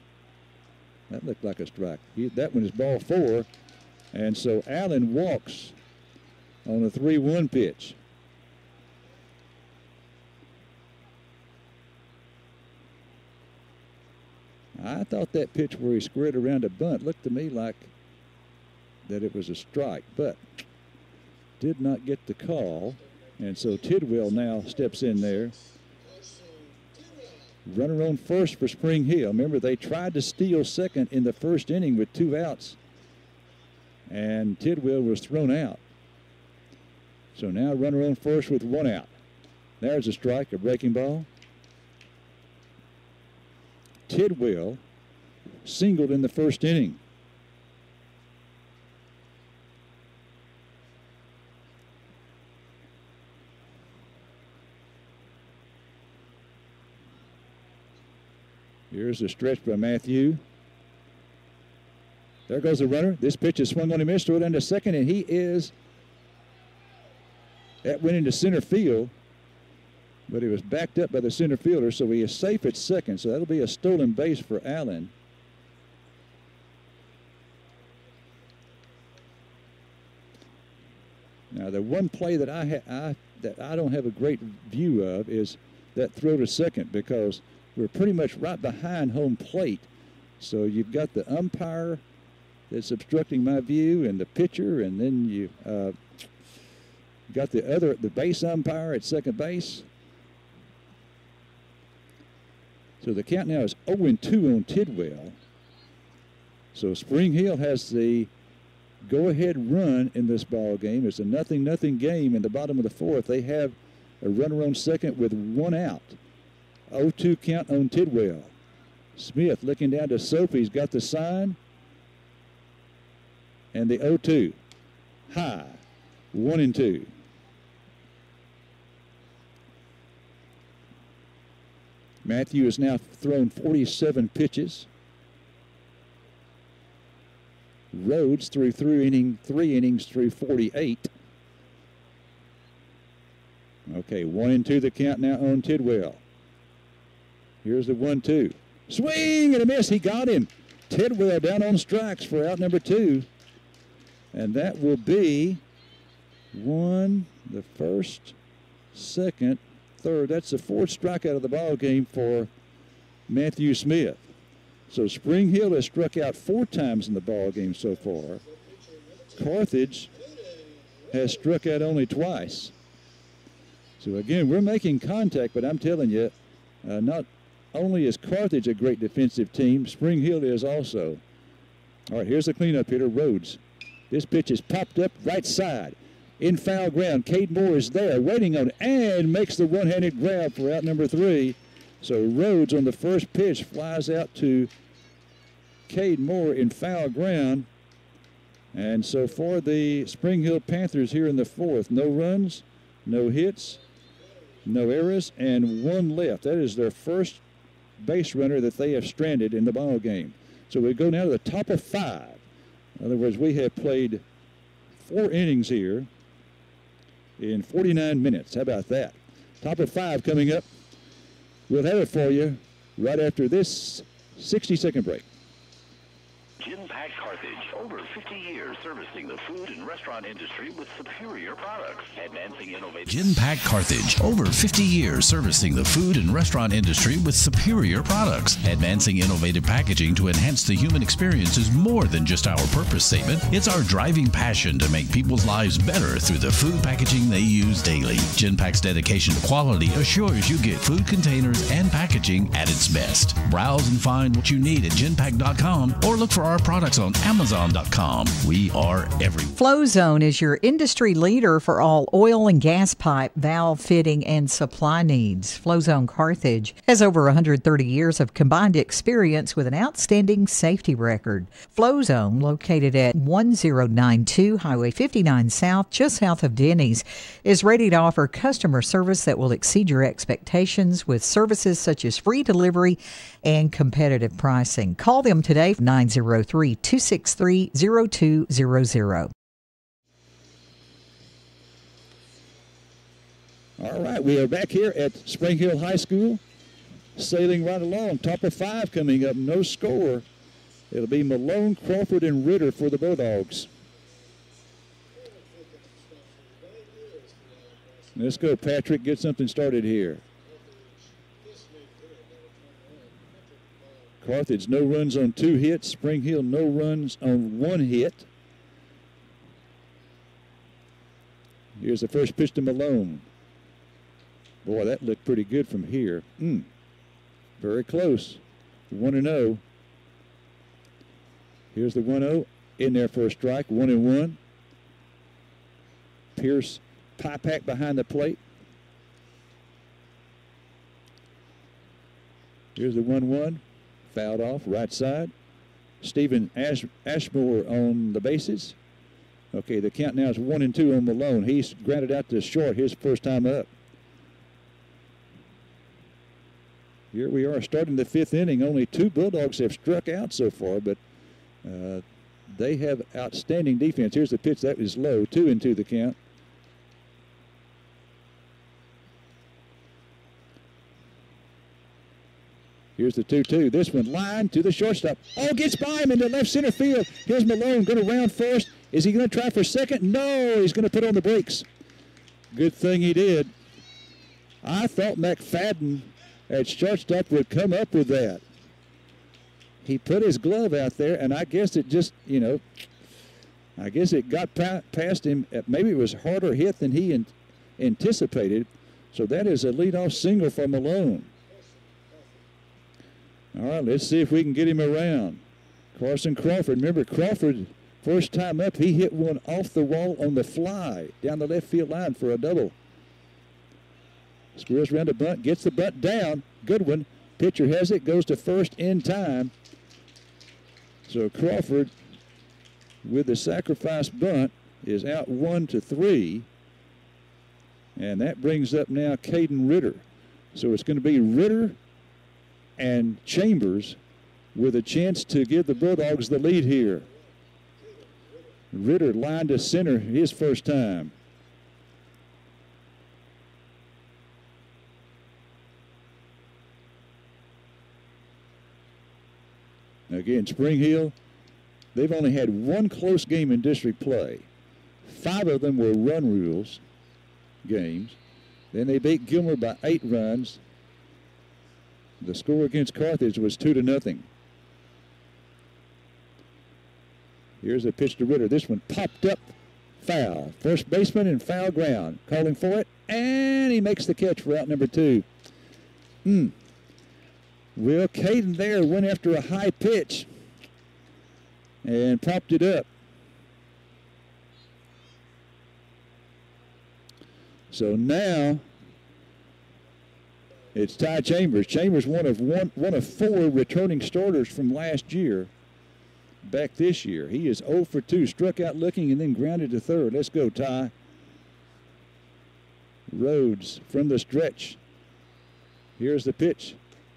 Speaker 1: That looked like a strike. He, that one is ball four. And so Allen walks on a 3 1 pitch. I thought that pitch where he squared around a bunt looked to me like that it was a strike, but did not get the call. And so Tidwell now steps in there Runner on first for Spring Hill. Remember, they tried to steal second in the first inning with two outs, and Tidwell was thrown out. So now runner on first with one out. There's a strike, a breaking ball. Tidwell singled in the first inning. Here's a stretch by Matthew. There goes the runner. This pitch is swung on and missed. Throw it into second, and he is. That went into center field, but he was backed up by the center fielder, so he is safe at second. So that'll be a stolen base for Allen. Now, the one play that I, ha- I that I don't have a great view of is that throw to second because we're pretty much right behind home plate. So you've got the umpire that's obstructing my view and the pitcher, and then you uh, got the other the base umpire at second base. So the count now is 0 2 on Tidwell. So Spring Hill has the go-ahead run in this ball game. It's a nothing nothing game in the bottom of the fourth. They have a runner on second with one out. 0-2 count on Tidwell. Smith looking down to Sophie's got the sign. And the 0-2. High. One and two. Matthew has now thrown 47 pitches. Rhodes threw three inning, three innings through 48. Okay, one and two the count now on Tidwell. Here's the one two. Swing and a miss. He got him. Tidwell down on strikes for out number two. And that will be one, the first, second, third. That's the fourth strikeout of the ball game for Matthew Smith. So Spring Hill has struck out four times in the ball game so far. Carthage has struck out only twice. So again, we're making contact, but I'm telling you, uh, not only is Carthage a great defensive team, Spring Hill is also. All right, here's the cleanup hitter, Rhodes. This pitch is popped up right side. In foul ground, Cade Moore is there waiting on and makes the one-handed grab for out number three. So Rhodes on the first pitch flies out to Cade Moore in foul ground. And so for the Spring Hill Panthers here in the fourth, no runs, no hits, no errors, and one left. That is their first base runner that they have stranded in the ball game. So we go now to the top of five. In other words, we have played four innings here in 49 minutes. How about that? Top of five coming up. We'll have it for you right after this 60 second break.
Speaker 6: Carthage, over 50 years servicing the food and restaurant industry with superior products. Advancing innovative.
Speaker 20: Genpak Carthage, over 50 years servicing the food and restaurant industry with superior products. Advancing innovative packaging to enhance the human experience is more than just our purpose statement. It's our driving passion to make people's lives better through the food packaging they use daily. Genpak's dedication to quality assures you get food containers and packaging at its best. Browse and find what you need at genpak.com or look for our products on amazon.com. We are everywhere.
Speaker 23: FlowZone is your industry leader for all oil and gas pipe, valve fitting, and supply needs. FlowZone Carthage has over 130 years of combined experience with an outstanding safety record. FlowZone, located at 1092 Highway 59 South, just south of Denny's, is ready to offer customer service that will exceed your expectations with services such as free delivery and competitive pricing. Call them today 903 263 0200.
Speaker 1: All right, we are back here at Spring Hill High School, sailing right along. Top of five coming up, no score. It'll be Malone, Crawford, and Ritter for the Bulldogs. Let's go, Patrick. Get something started here. Carthage, no runs on two hits. Spring Hill, no runs on one hit. Here's the first pitch to Malone. Boy, that looked pretty good from here. Mm. Very close. 1 and 0. Here's the 1 0 in there for a strike. 1 and 1. Pierce pie pack behind the plate. Here's the 1 1. Fouled off, right side. Stephen Ash- Ashmore on the bases. Okay, the count now is 1 and 2 on Malone. He's grounded out to short his first time up. Here we are starting the fifth inning. Only two Bulldogs have struck out so far, but uh, they have outstanding defense. Here's the pitch that is low, two and two the count. Here's the 2 2. This one line to the shortstop. Oh, gets by him into left center field. Here's Malone going to round first. Is he going to try for second? No, he's going to put on the brakes. Good thing he did. I thought McFadden at shortstop would come up with that. He put his glove out there, and I guess it just, you know, I guess it got pa- past him. Uh, maybe it was harder hit than he an- anticipated. So that is a leadoff single for Malone. All right, let's see if we can get him around. Carson Crawford. Remember, Crawford, first time up, he hit one off the wall on the fly down the left field line for a double. Squares around the bunt, gets the bunt down. Good one. Pitcher has it, goes to first in time. So Crawford, with the sacrifice bunt, is out one to three. And that brings up now Caden Ritter. So it's going to be Ritter and Chambers with a chance to give the Bulldogs the lead here. Ritter lined to center his first time. Again, Spring Hill, they've only had one close game in district play. Five of them were run rules games. Then they beat Gilmer by eight runs. The score against Carthage was two to nothing. Here's a pitch to Ritter. This one popped up foul. First baseman in foul ground. Calling for it. And he makes the catch for out number two. Hmm. Well, Caden there went after a high pitch and popped it up. So now it's Ty Chambers. Chambers one of one one of four returning starters from last year. Back this year, he is 0 for 2, struck out looking and then grounded to third. Let's go, Ty. Rhodes from the stretch. Here's the pitch.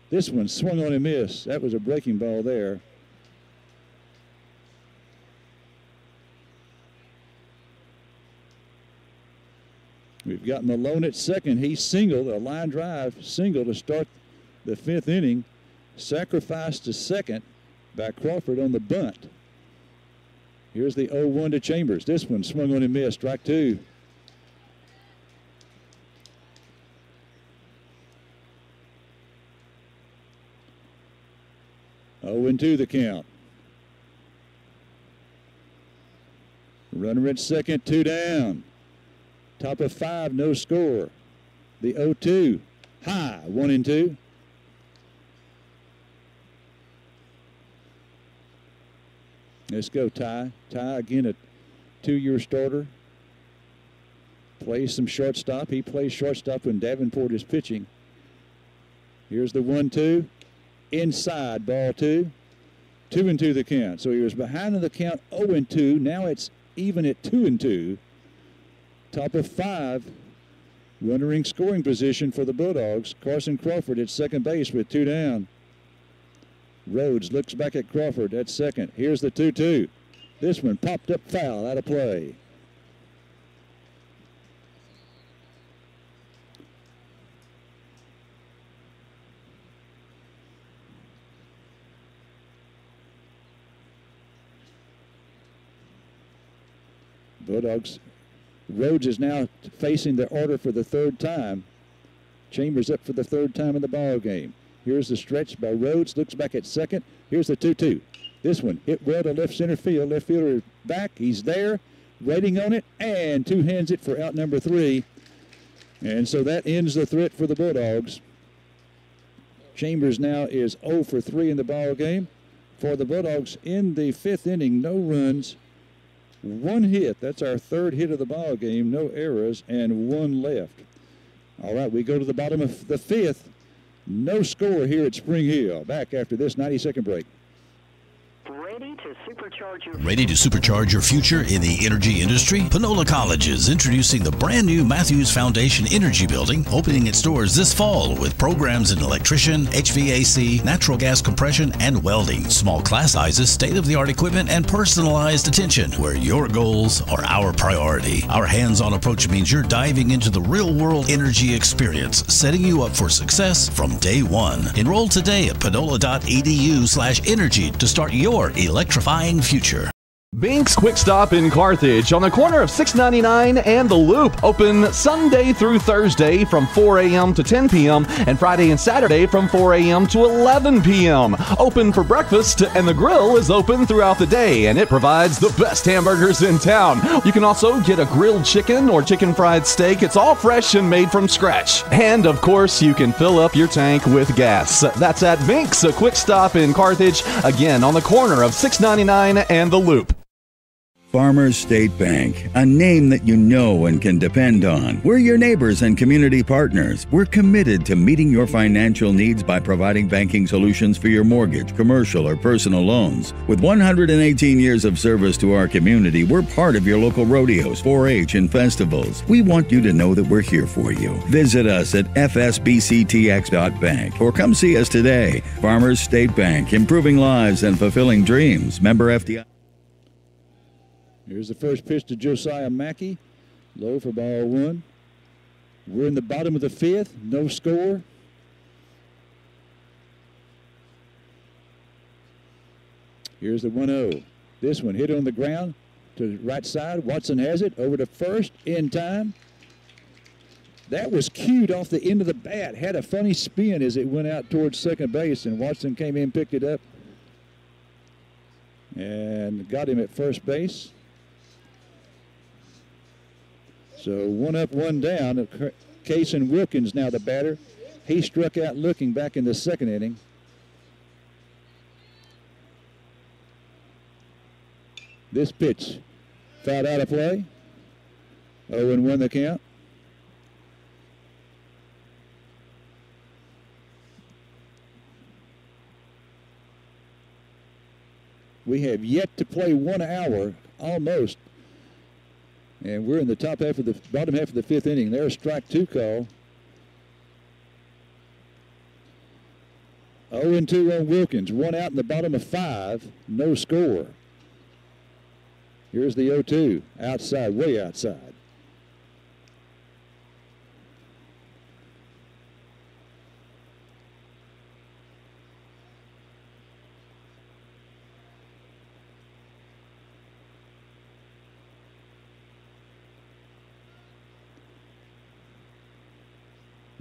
Speaker 1: This one swung on and missed. That was a breaking ball there. We've got Malone at second. He singled, a line drive single to start the fifth inning. Sacrificed to second by Crawford on the bunt. Here's the 0 1 to Chambers. This one swung on and missed. Strike two. Oh and 2 the count. Runner at second, two down. Top of five, no score. The 0 2. High, one and two. Let's go, Ty. Ty, again, a two year starter. Plays some shortstop. He plays shortstop when Davenport is pitching. Here's the 1 2. Inside, ball two. Two and two the count. So he was behind in the count 0 and 2. Now it's even at 2 and 2. Top of five. Runner in scoring position for the Bulldogs. Carson Crawford at second base with two down. Rhodes looks back at Crawford at second. Here's the 2 2. This one popped up foul out of play. Bulldogs. Rhodes is now facing the order for the third time. Chambers up for the third time in the ball game. Here's the stretch by Rhodes. Looks back at second. Here's the 2 2. This one hit well to left center field. Left fielder back. He's there, waiting on it, and two hands it for out number three. And so that ends the threat for the Bulldogs. Chambers now is 0 for 3 in the ball game. For the Bulldogs in the fifth inning, no runs, one hit. That's our third hit of the ball game. No errors and one left. All right, we go to the bottom of the fifth. No score here at Spring Hill. Back after this 90 second break.
Speaker 6: Ready to supercharge your
Speaker 20: future in the energy industry? Panola College is introducing the brand new Matthews Foundation Energy Building, opening its doors this fall with programs in electrician, HVAC, natural gas compression, and welding. Small class sizes, state of the art equipment, and personalized attention, where your goals are our priority. Our hands on approach means you're diving into the real world energy experience, setting you up for success from day one. Enroll today at panola.edu slash energy to start your electrifying future.
Speaker 24: Binks Quick Stop in Carthage on the corner of 699 and The Loop. Open Sunday through Thursday from 4 a.m. to 10 p.m. and Friday and Saturday from 4 a.m. to 11 p.m. Open for breakfast and the grill is open throughout the day and it provides the best hamburgers in town. You can also get a grilled chicken or chicken fried steak. It's all fresh and made from scratch. And of course, you can fill up your tank with gas. That's at Binks, a quick stop in Carthage, again on the corner of 699 and The Loop.
Speaker 25: Farmers State Bank, a name that you know and can depend on. We're your neighbors and community partners. We're committed to meeting your financial needs by providing banking solutions for your mortgage, commercial, or personal loans. With 118 years of service to our community, we're part of your local rodeos, 4 H, and festivals. We want you to know that we're here for you. Visit us at fsbctx.bank or come see us today. Farmers State Bank, improving lives and fulfilling dreams. Member FDI.
Speaker 1: Here's the first pitch to Josiah Mackey. Low for ball one. We're in the bottom of the fifth. No score. Here's the 1 0. This one hit on the ground to right side. Watson has it over to first in time. That was cued off the end of the bat. Had a funny spin as it went out towards second base, and Watson came in, picked it up, and got him at first base. So one up, one down. Kason Wilkins now the batter. He struck out looking back in the second inning. This pitch fouled out of play. 0 and 1 the count. We have yet to play one hour almost and we're in the top half of the bottom half of the fifth inning. There's strike two call. 0 and 2 on Wilkins. One out in the bottom of five. No score. Here's the 0 2. Outside, way outside.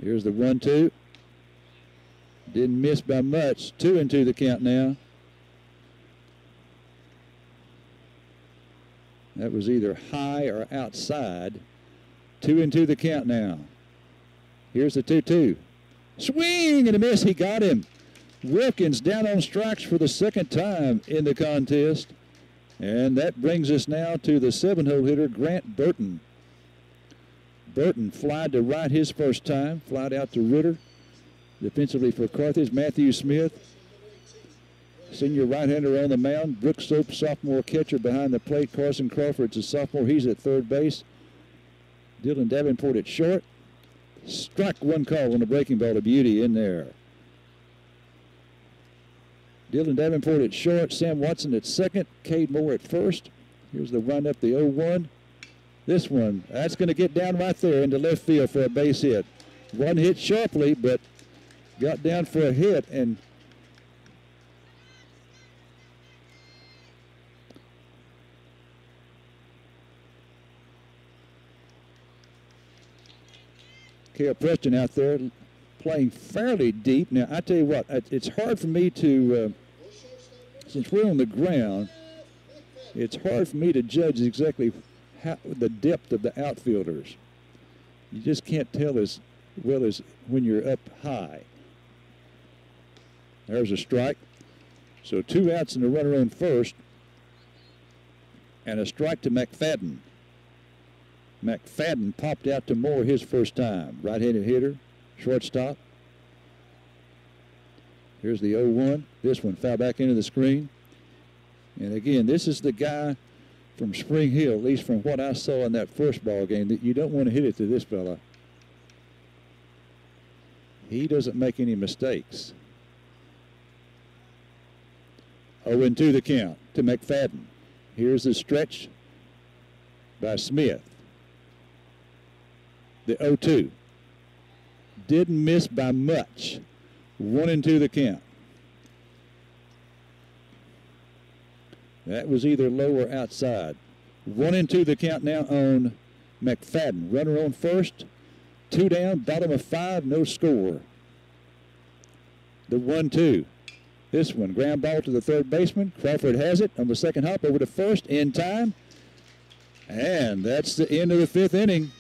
Speaker 1: Here's the one two. Didn't miss by much. Two and two the count now. That was either high or outside. Two and two the count now. Here's the 2 2. Swing and a miss. He got him. Wilkins down on strikes for the second time in the contest. And that brings us now to the seven hole hitter, Grant Burton. Burton flied to right his first time, flied out to Ritter. Defensively for Carthage, Matthew Smith. Senior right-hander on the mound. Brooks Soap, sophomore catcher behind the plate. Carson Crawford's a sophomore. He's at third base. Dylan Davenport at short. Struck one call on the breaking ball to Beauty in there. Dylan Davenport at short. Sam Watson at second. Cade Moore at first. Here's the windup, the 0-1. This one, that's going to get down right there into left field for a base hit. One hit sharply, but got down for a hit and Kale Preston out there playing fairly deep. Now, I tell you what, it's hard for me to, uh, since we're on the ground, it's hard for me to judge exactly how, the depth of the outfielders. You just can't tell as well as when you're up high. There's a strike. So two outs and a runner on first. And a strike to McFadden. McFadden popped out to Moore his first time. Right-handed hitter, shortstop. Here's the 0-1. This one fell back into the screen. And again, this is the guy from Spring Hill, at least from what I saw in that first ball game, that you don't want to hit it to this fella. He doesn't make any mistakes. 0 2 the count to McFadden. Here's the stretch by Smith. The 0 2. Didn't miss by much. 1 and 2 the count. That was either low or outside. 1 and 2 the count now on McFadden. Runner on first. Two down, bottom of five, no score. The 1 2. This one, ground ball to the third baseman. Crawford has it on the second hop over to first in time. And that's the end of the fifth inning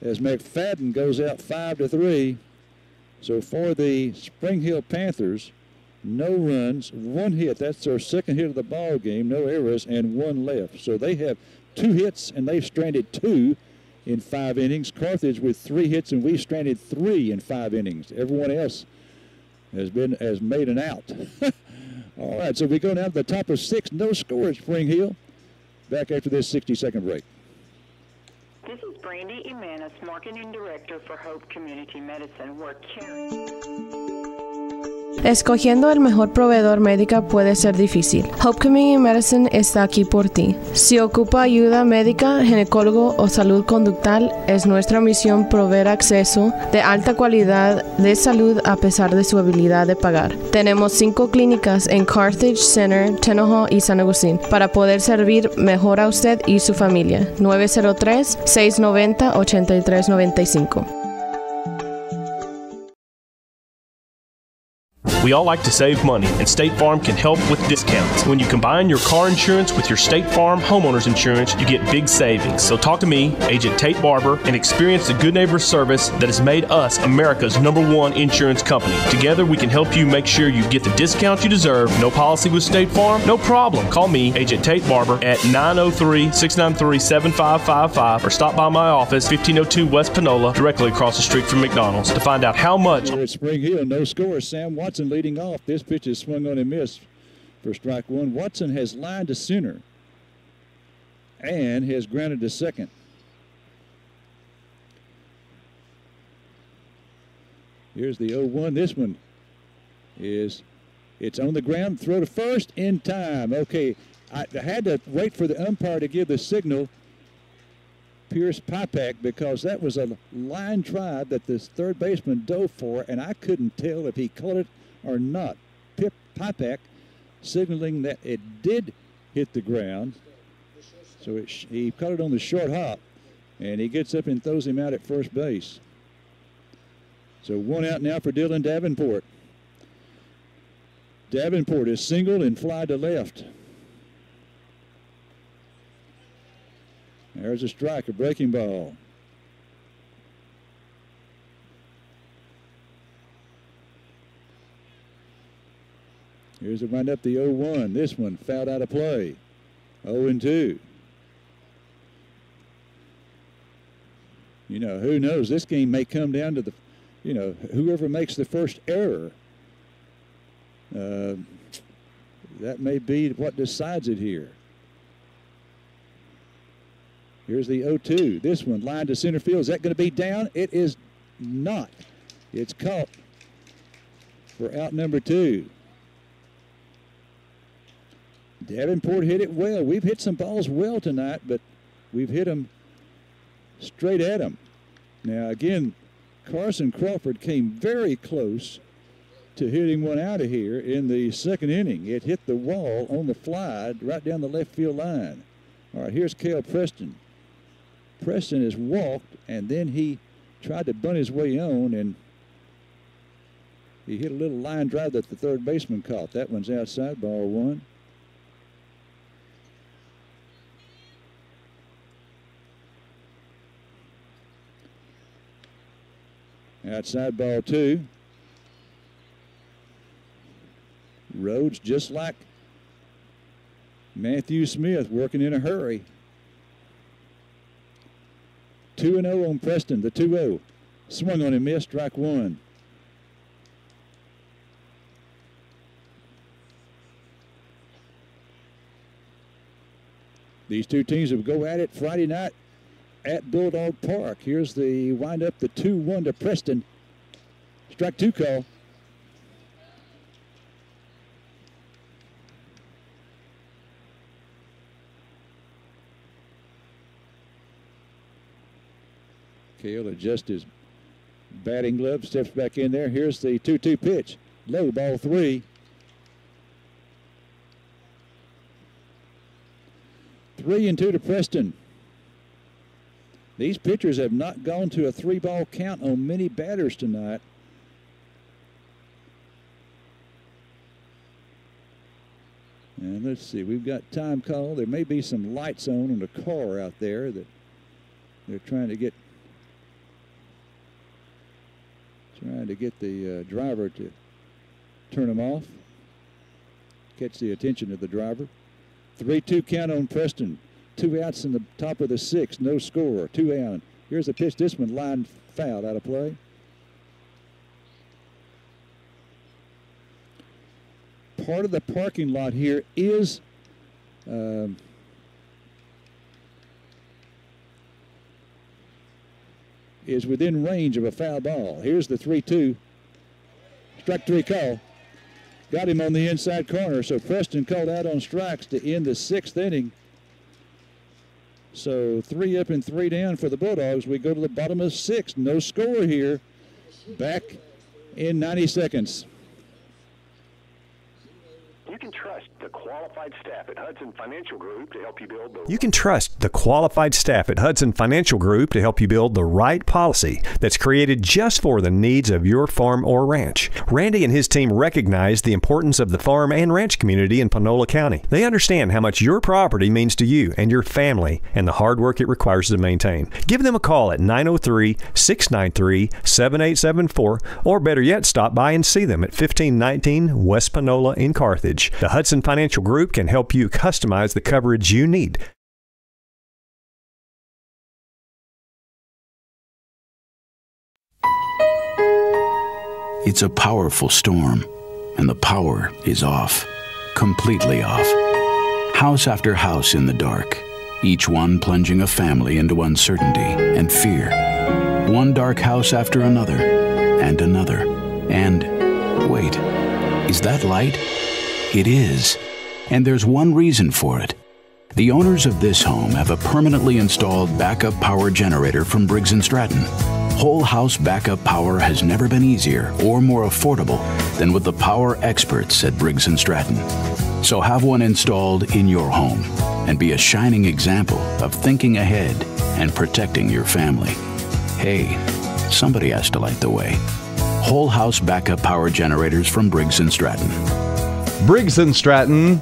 Speaker 1: as McFadden goes out five to three. So for the Spring Hill Panthers, no runs, one hit. That's their second hit of the ball game. No errors and one left. So they have two hits and they've stranded two in five innings. Carthage with three hits and we stranded three in five innings. Everyone else has been has made an out. All right, so we go down to the top of six. No score at Spring Hill. Back after this 60 second break.
Speaker 26: This is Brandy Emanis, Marketing Director for Hope Community Medicine, We're caring.
Speaker 2: Escogiendo el mejor proveedor médica puede ser difícil. Hope Community Medicine está aquí por ti. Si ocupa ayuda médica, ginecólogo o salud conductal, es nuestra misión proveer acceso de alta calidad de salud a pesar de su habilidad de pagar. Tenemos cinco clínicas en Carthage Center, Tenojo y San Agustín para poder servir mejor a usted y su familia. 903 690 8395.
Speaker 4: We all like to save money, and State Farm can help with discounts. When you combine your car insurance with your State Farm homeowners insurance, you get big savings. So talk to me, Agent Tate Barber, and experience the good neighbor service that has made us America's number one insurance company. Together, we can help you make sure you get the discount you deserve. No policy with State Farm? No problem. Call me, Agent Tate Barber, at 903 693 7555 or stop by my office, 1502 West Panola, directly across the street from McDonald's, to find out how much.
Speaker 1: Here at Spring Hill, no score. Sam Watson leading off. This pitch is swung on and missed for strike one. Watson has lined to center and has grounded to second. Here's the 0-1. This one is it's on the ground. Throw to first in time. Okay, I, I had to wait for the umpire to give the signal. Pierce Pipak because that was a line drive that this third baseman dove for, and I couldn't tell if he caught it or not. Pip Pipak signaling that it did hit the ground. So it, he caught it on the short hop, and he gets up and throws him out at first base. So one out now for Dylan Davenport. Davenport is singled and fly to left. There's a strike, a breaking ball. Here's the windup, the 0-1. This one fouled out of play. 0-2. You know, who knows? This game may come down to the, you know, whoever makes the first error. Uh, that may be what decides it here. Here's the 0-2. This one lined to center field. Is that going to be down? It is not. It's caught for out number two. Davenport hit it well. We've hit some balls well tonight, but we've hit them straight at him. Now, again, Carson Crawford came very close to hitting one out of here in the second inning. It hit the wall on the fly right down the left field line. All right, here's Cale Preston. Preston has walked, and then he tried to bunt his way on, and he hit a little line drive that the third baseman caught. That one's outside, ball one. Outside ball two. Rhodes, just like Matthew Smith, working in a hurry. 2 and 0 on Preston, the 2 0. Swung on and missed, strike one. These two teams will go at it Friday night at Bulldog Park. Here's the windup, the 2 1 to Preston. Strike two call. Cale adjusts his batting glove, steps back in there. Here's the 2 2 pitch. Low ball three. Three and two to Preston. These pitchers have not gone to a three ball count on many batters tonight. And let's see, we've got time call. There may be some lights on on the car out there that they're trying to get trying to get the uh, driver to turn them off. Catch the attention of the driver. 3-2 count on Preston. Two outs in the top of the sixth. No score. Two out. Here's a pitch. This one line foul out of play. Part of the parking lot here is um, is within range of a foul ball. Here's the 3-2. Strike three call. Got him on the inside corner, so Preston called out on strikes to end the sixth inning. So three up and three down for the Bulldogs. We go to the bottom of six. No score here. Back in 90 seconds.
Speaker 13: You can trust the qualified staff at Hudson Financial Group to help you build the
Speaker 7: You can trust the qualified staff at Hudson Financial Group to help you build the right policy that's created just for the needs of your farm or ranch. Randy and his team recognize the importance of the farm and ranch community in Panola County. They understand how much your property means to you and your family and the hard work it requires to maintain. Give them a call at 903 693 7874 or better yet, stop by and see them at 1519 West Panola in Carthage. The Hudson Financial Group can help you customize the coverage you need.
Speaker 8: It's a powerful storm, and the power is off. Completely off. House after house in the dark, each one plunging a family into uncertainty and fear. One dark house after another, and another. And wait, is that light? It is. And there's one reason for it. The owners of this home have a permanently installed backup power generator from Briggs & Stratton. Whole house backup power has never been easier or more affordable than with the power experts at Briggs & Stratton. So have one installed in your home and be a shining example of thinking ahead and protecting your family. Hey, somebody has to light the way. Whole house backup power generators from Briggs & Stratton.
Speaker 24: Briggs and Stratton.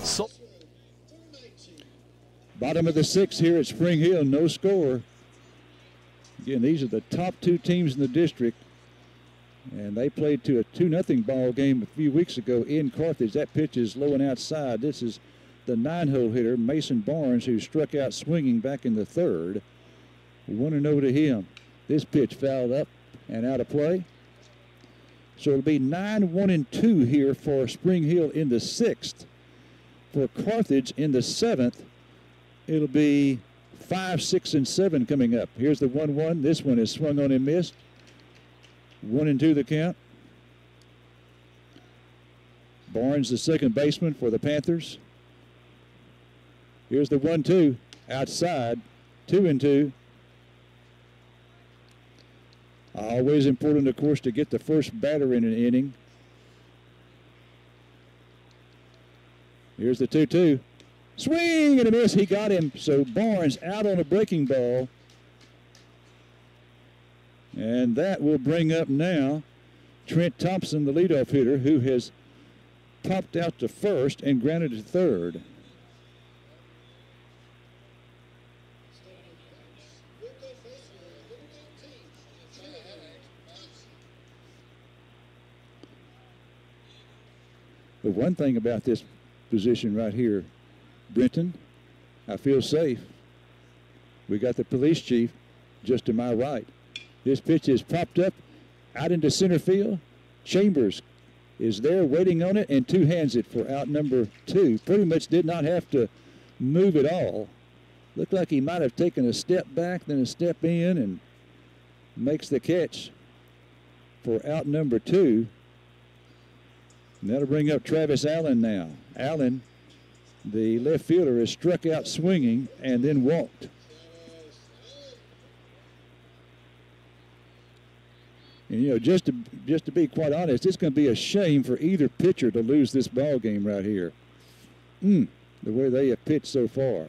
Speaker 1: Bottom of the sixth here at Spring Hill, no score. Again, these are the top two teams in the district. And they played to a 2 0 ball game a few weeks ago in Carthage. That pitch is low and outside. This is the nine hole hitter, Mason Barnes, who struck out swinging back in the third. 1 and 0 to him. This pitch fouled up and out of play. So it'll be 9 1 and 2 here for Spring Hill in the sixth. For Carthage in the seventh, it'll be 5, 6, and 7 coming up. Here's the 1 1. This one is swung on and missed. 1 and 2 the count. Barnes, the second baseman for the Panthers. Here's the 1 2 outside. 2 and 2. Always important, of course, to get the first batter in an inning. Here's the 2 2. Swing and a miss. He got him. So Barnes out on a breaking ball. And that will bring up now Trent Thompson, the leadoff hitter, who has popped out to first and grounded to third. But one thing about this position right here, Brenton, I feel safe. We got the police chief just to my right. This pitch is popped up out into center field. Chambers is there waiting on it and two hands it for out number two. Pretty much did not have to move at all. Looked like he might have taken a step back, then a step in, and makes the catch for out number two. That'll bring up Travis Allen now. Allen, the left fielder, is struck out swinging and then walked. And you know, just to just to be quite honest, it's going to be a shame for either pitcher to lose this ball game right here. Mm, the way they have pitched so far.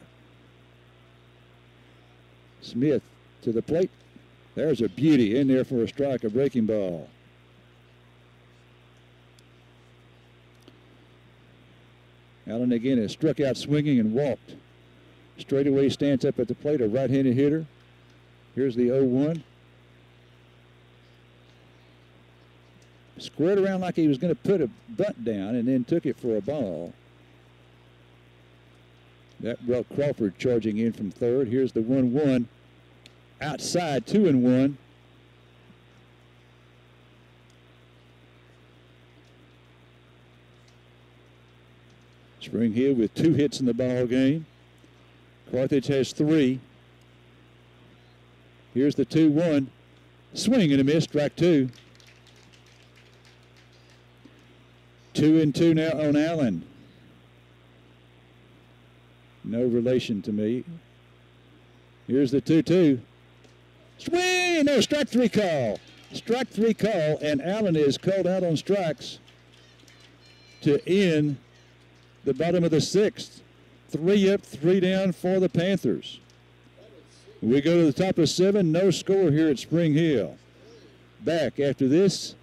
Speaker 1: Smith to the plate. There's a beauty in there for a strike, a breaking ball. Allen again has struck out swinging and walked. Straightaway stands up at the plate, a right-handed hitter. Here's the 0-1. Squared around like he was going to put a butt down and then took it for a ball. That brought Crawford charging in from third. Here's the 1-1. Outside, 2 and 1. Spring Hill with two hits in the ball game. Carthage has three. Here's the 2 1. Swing and a miss, strike two. Two and two now on Allen. No relation to me. Here's the 2 2. Swing! No, strike three call. Strike three call, and Allen is called out on strikes to end the bottom of the sixth. Three up, three down for the Panthers. We go to the top of seven. No score here at Spring Hill. Back after this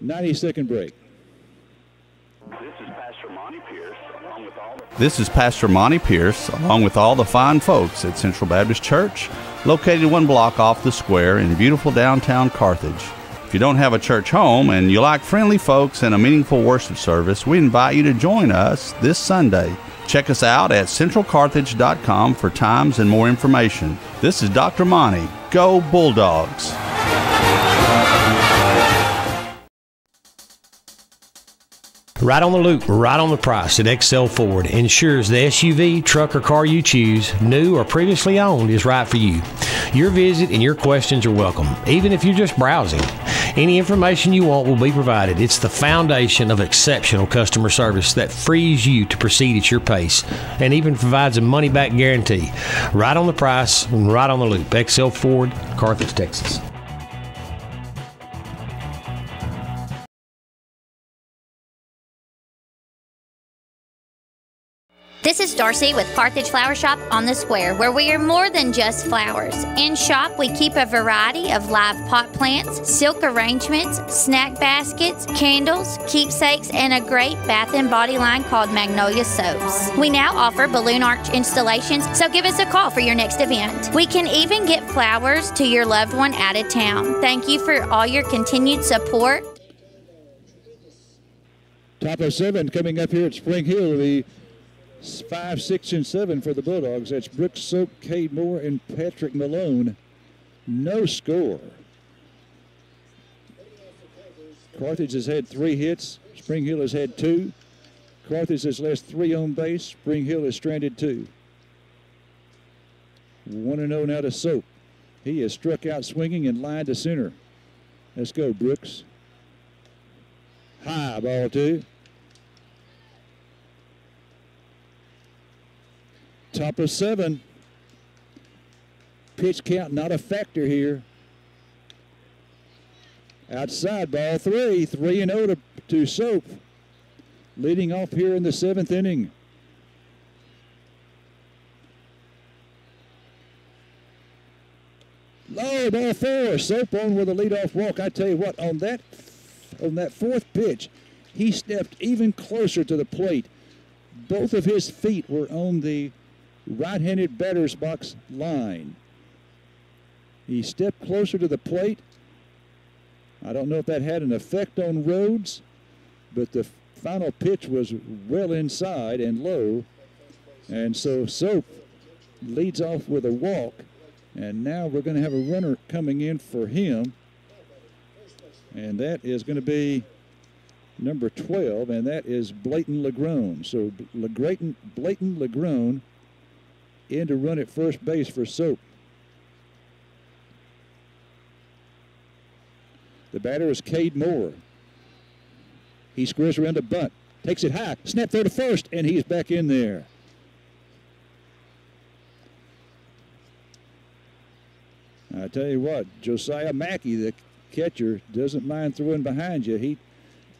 Speaker 1: 90 second break.
Speaker 6: This is Pastor Monty Pierce, along with all the
Speaker 9: This is Pastor Monty Pierce, along with all the fine folks at Central Baptist Church, located one block off the square in beautiful downtown Carthage. If you don't have a church home and you like friendly folks and a meaningful worship service, we invite you to join us this Sunday. Check us out at centralcarthage.com for times and more information. This is Dr. Monty. Go Bulldogs!
Speaker 10: Right on the loop, right on the price at Excel Ford ensures the SUV, truck, or car you choose, new or previously owned, is right for you. Your visit and your questions are welcome, even if you're just browsing. Any information you want will be provided. It's the foundation of exceptional customer service that frees you to proceed at your pace and even provides a money back guarantee. Right on the price and right on the loop. XL Ford, Carthage, Texas.
Speaker 11: This is Darcy with Carthage Flower Shop on the Square, where we are more than just flowers. In shop, we keep a variety of live pot plants, silk arrangements, snack baskets, candles, keepsakes, and a great bath and body line called Magnolia Soaps. We now offer balloon arch installations, so give us a call for your next event. We can even get flowers to your loved one out of town. Thank you for all your continued support.
Speaker 1: Top of seven coming up here at Spring Hill. The five, six, and seven for the Bulldogs. That's Brooks Soap, Cade Moore, and Patrick Malone. No score. Carthage has had three hits. Spring Hill has had two. Carthage has lost three on base. Spring Hill has stranded two. 1 0 now to Soap. He has struck out swinging and lined to center. Let's go, Brooks. High ball two. Top of seven. Pitch count not a factor here. Outside ball three, three and zero to, to Soap. Leading off here in the seventh inning. Low ball four. Soap on with a leadoff walk. I tell you what, on that on that fourth pitch, he stepped even closer to the plate. Both of his feet were on the right-handed batter's box line. He stepped closer to the plate. I don't know if that had an effect on Rhodes, but the final pitch was well inside and low. And so Soap leads off with a walk. And now we're going to have a runner coming in for him. And that is going to be number 12, and that is Blayton Legrone. So Blayton, Legrone in to run at first base for Soap. The batter is Cade Moore. He squares around a bunt, takes it high, snap throw to first, and he's back in there. I tell you what, Josiah Mackey, the catcher, doesn't mind throwing behind you. He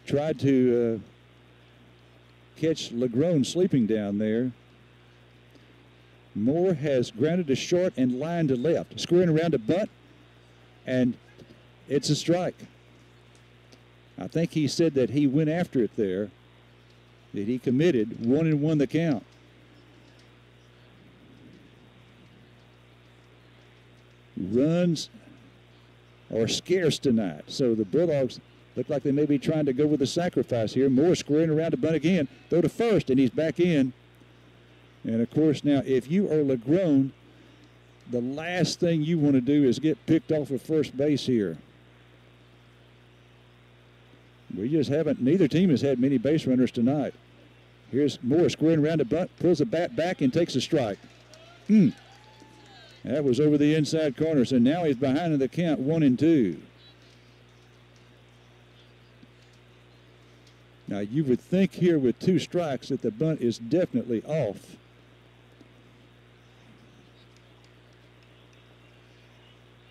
Speaker 1: tried to uh, catch Legrone sleeping down there. Moore has grounded a short and line to left, squaring around a bunt, and it's a strike. I think he said that he went after it there, that he committed, one and one the count. Runs are scarce tonight, so the Bulldogs look like they may be trying to go with a sacrifice here. Moore squaring around the bunt again, throw to first, and he's back in. And of course, now if you are Legrone, the last thing you want to do is get picked off of first base here. We just haven't, neither team has had many base runners tonight. Here's Moore squaring around the bunt, pulls the bat back and takes a strike. Hmm. That was over the inside corner, so now he's behind in the count, one and two. Now you would think here with two strikes that the bunt is definitely off.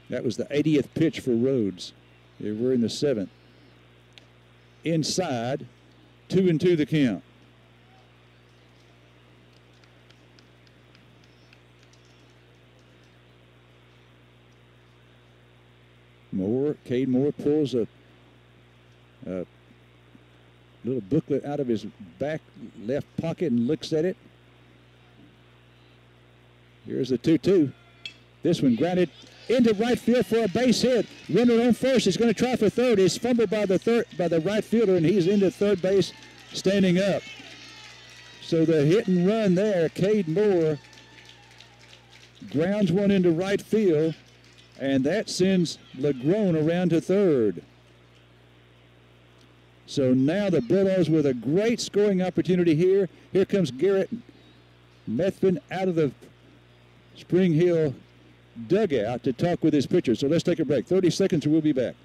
Speaker 1: That was the 80th pitch for Rhodes. We're in the seventh. Inside, two and two the count. Moore, Cade Moore pulls a, a little booklet out of his back left pocket and looks at it. Here's the 2 2. This one grounded into right field for a base hit. Runner on first is going to try for third. He's fumbled by the third by the right fielder, and he's into third base, standing up. So the hit and run there, Cade Moore grounds one into right field, and that sends Legrone around to third. So now the Bulldogs with a great scoring opportunity here. Here comes Garrett Methvin out of the Spring Hill dugout to talk with his pitcher. So let's take a break. 30 seconds and we'll be back.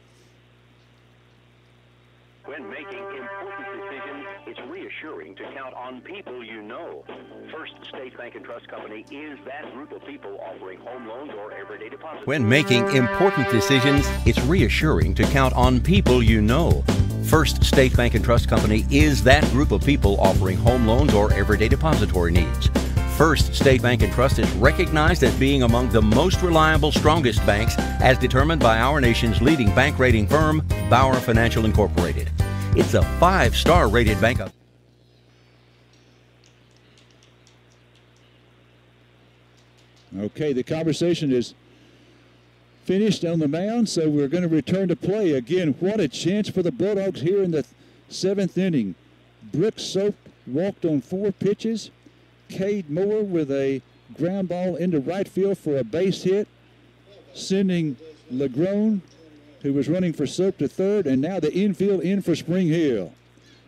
Speaker 6: When making important decisions, it's reassuring to count on people you know. First State Bank and Trust Company is that group of people offering home loans or everyday deposits.
Speaker 27: When making important decisions, it's reassuring to count on people you know. First State Bank and Trust Company is that group of people offering home loans or everyday depository needs. First State Bank and Trust is recognized as being among the most reliable, strongest banks as determined by our nation's leading bank rating firm, Bauer Financial Incorporated. It's a five star rated bank.
Speaker 1: Okay, the conversation is finished on the mound, so we're going to return to play. Again, what a chance for the Bulldogs here in the seventh inning. Brooks Soap walked on four pitches. Cade Moore with a ground ball into right field for a base hit, sending Legrone, who was running for Soap to third, and now the infield in for Spring Hill.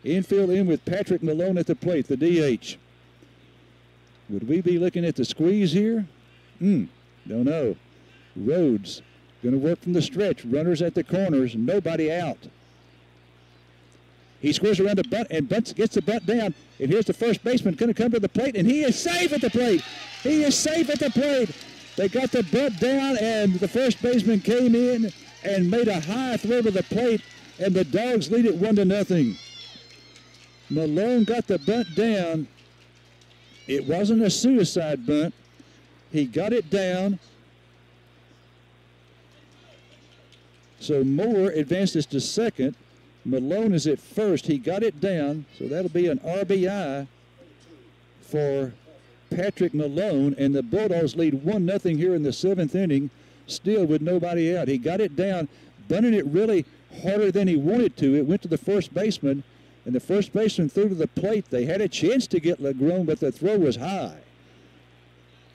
Speaker 1: Infield in with Patrick Malone at the plate, the DH. Would we be looking at the squeeze here? Hmm, don't know. Rhodes going to work from the stretch. Runners at the corners, nobody out. He squares around the bunt and bunts, gets the bunt down. And here's the first baseman going to come to the plate, and he is safe at the plate. He is safe at the plate. They got the bunt down, and the first baseman came in and made a high throw to the plate, and the Dogs lead it one to nothing. Malone got the bunt down. It wasn't a suicide bunt. He got it down. So Moore advances to second. Malone is at first. He got it down, so that'll be an RBI for Patrick Malone, and the Bulldogs lead 1 0 here in the seventh inning, still with nobody out. He got it down, bunting it really harder than he wanted to. It went to the first baseman, and the first baseman threw to the plate. They had a chance to get Lagrone, but the throw was high.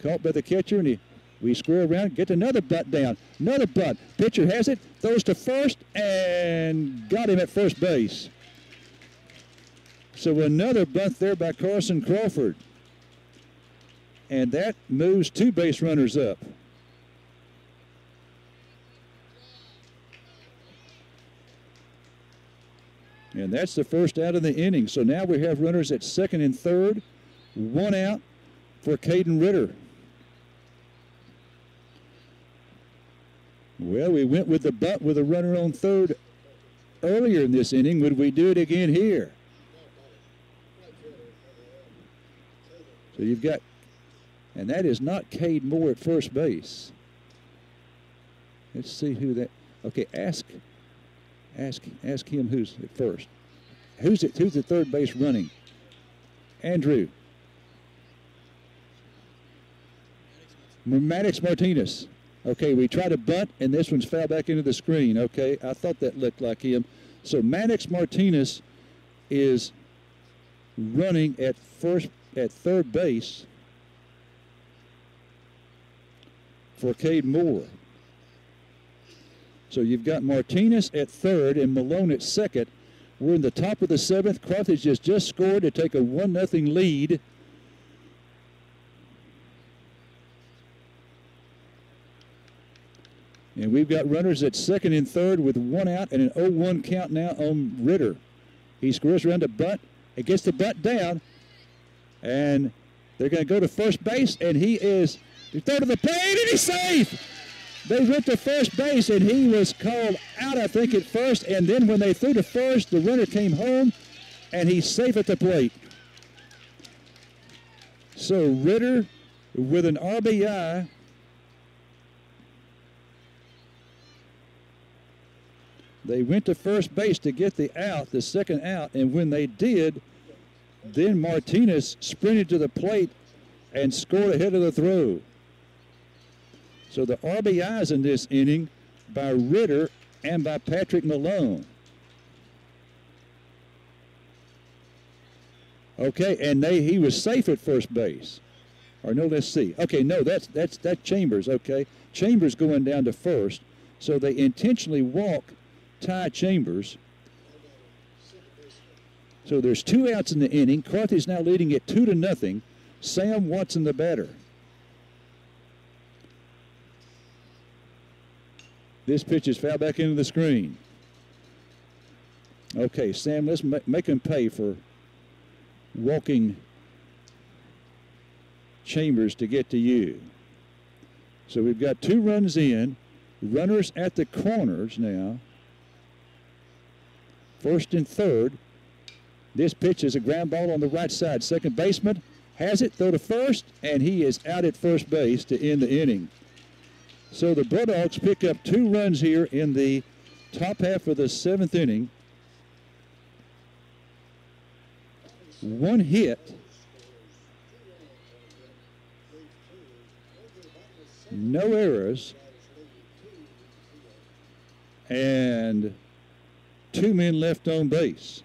Speaker 1: Caught by the catcher, and he, we square around, get another butt down. Another butt. Pitcher has it, throws to first, and got him at first base. So another bunt there by Carson Crawford. And that moves two base runners up. And that's the first out of the inning. So now we have runners at second and third. One out for Caden Ritter. Well, we went with the butt with a runner on third earlier in this inning. Would we do it again here? So you've got, and that is not Cade Moore at first base. Let's see who that. Okay, ask, ask, ask him who's at first. Who's it? Who's the third base running? Andrew. Maddox Martinez. Okay, we tried a bunt, and this one's fell back into the screen. Okay, I thought that looked like him. So Maddox Martinez is running at first at third base for Cade Moore. So you've got Martinez at third and Malone at second. We're in the top of the seventh. Carthage has just scored to take a 1 0 lead. And we've got runners at second and third with one out and an 0 1 count now on Ritter. He squares around the butt. It gets the butt down. And they're going to go to first base, and he is the third of the plate, and he's safe. They went to first base, and he was called out, I think, at first. And then when they threw to first, the runner came home, and he's safe at the plate. So Ritter with an RBI. They went to first base to get the out, the second out, and when they did, then Martinez sprinted to the plate and scored ahead of the throw. So the RBIs in this inning by Ritter and by Patrick Malone. Okay, and they he was safe at first base. Or no, let's see. Okay, no, that's that's that Chambers. Okay, Chambers going down to first, so they intentionally walk Ty Chambers so there's two outs in the inning. Carthage now leading it two to nothing. Sam Watson the batter. This pitch is foul back into the screen. Okay, Sam, let's make him pay for walking Chambers to get to you. So we've got two runs in, runners at the corners now. First and third. This pitch is a ground ball on the right side. Second baseman has it, throw to first, and he is out at first base to end the inning. So the Bulldogs pick up two runs here in the top half of the seventh inning. One hit. No errors. And two men left on base.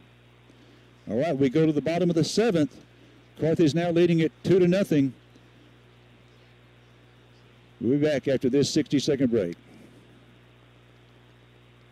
Speaker 1: All right, we go to the bottom of the seventh. Carthage now leading it two to nothing. We'll be back after this 60 second break.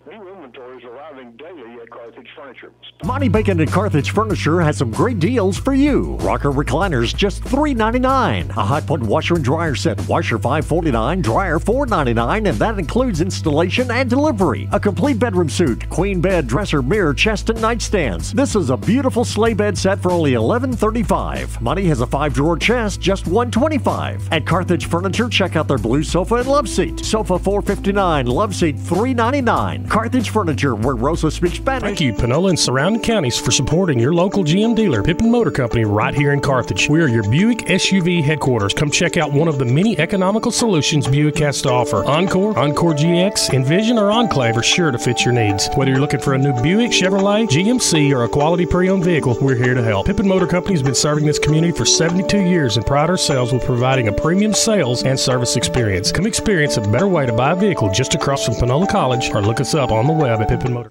Speaker 13: New inventory is arriving daily Carthage Furniture.
Speaker 28: Monty Bacon and Carthage Furniture has some great deals for you. Rocker recliners just $3.99. A Hotpoint washer and dryer set, washer $5.49, dryer $4.99, and that includes installation and delivery. A complete bedroom suite, queen bed, dresser, mirror, chest, and nightstands. This is a beautiful sleigh bed set for only $11.35. Monty has a five drawer chest, just 125. At Carthage Furniture, check out their blue sofa and love seat. Sofa $4.59, love seat $3.99. Carthage Furniture, where Rosa speaks Spanish.
Speaker 15: Thank you, Panola and surrounding counties, for supporting your local GM dealer, Pippin Motor Company, right here in Carthage. We are your Buick SUV headquarters. Come check out one of the many economical solutions Buick has to offer. Encore, Encore GX, Envision, or Enclave are sure to fit your needs. Whether you're looking for a new Buick, Chevrolet, GMC, or a quality pre-owned vehicle, we're here to help. Pippin Motor Company has been serving this community for 72 years and pride ourselves with providing a premium sales and service experience. Come experience a better way to buy a vehicle just across from Panola College or look us up on the web at Pippin Motor.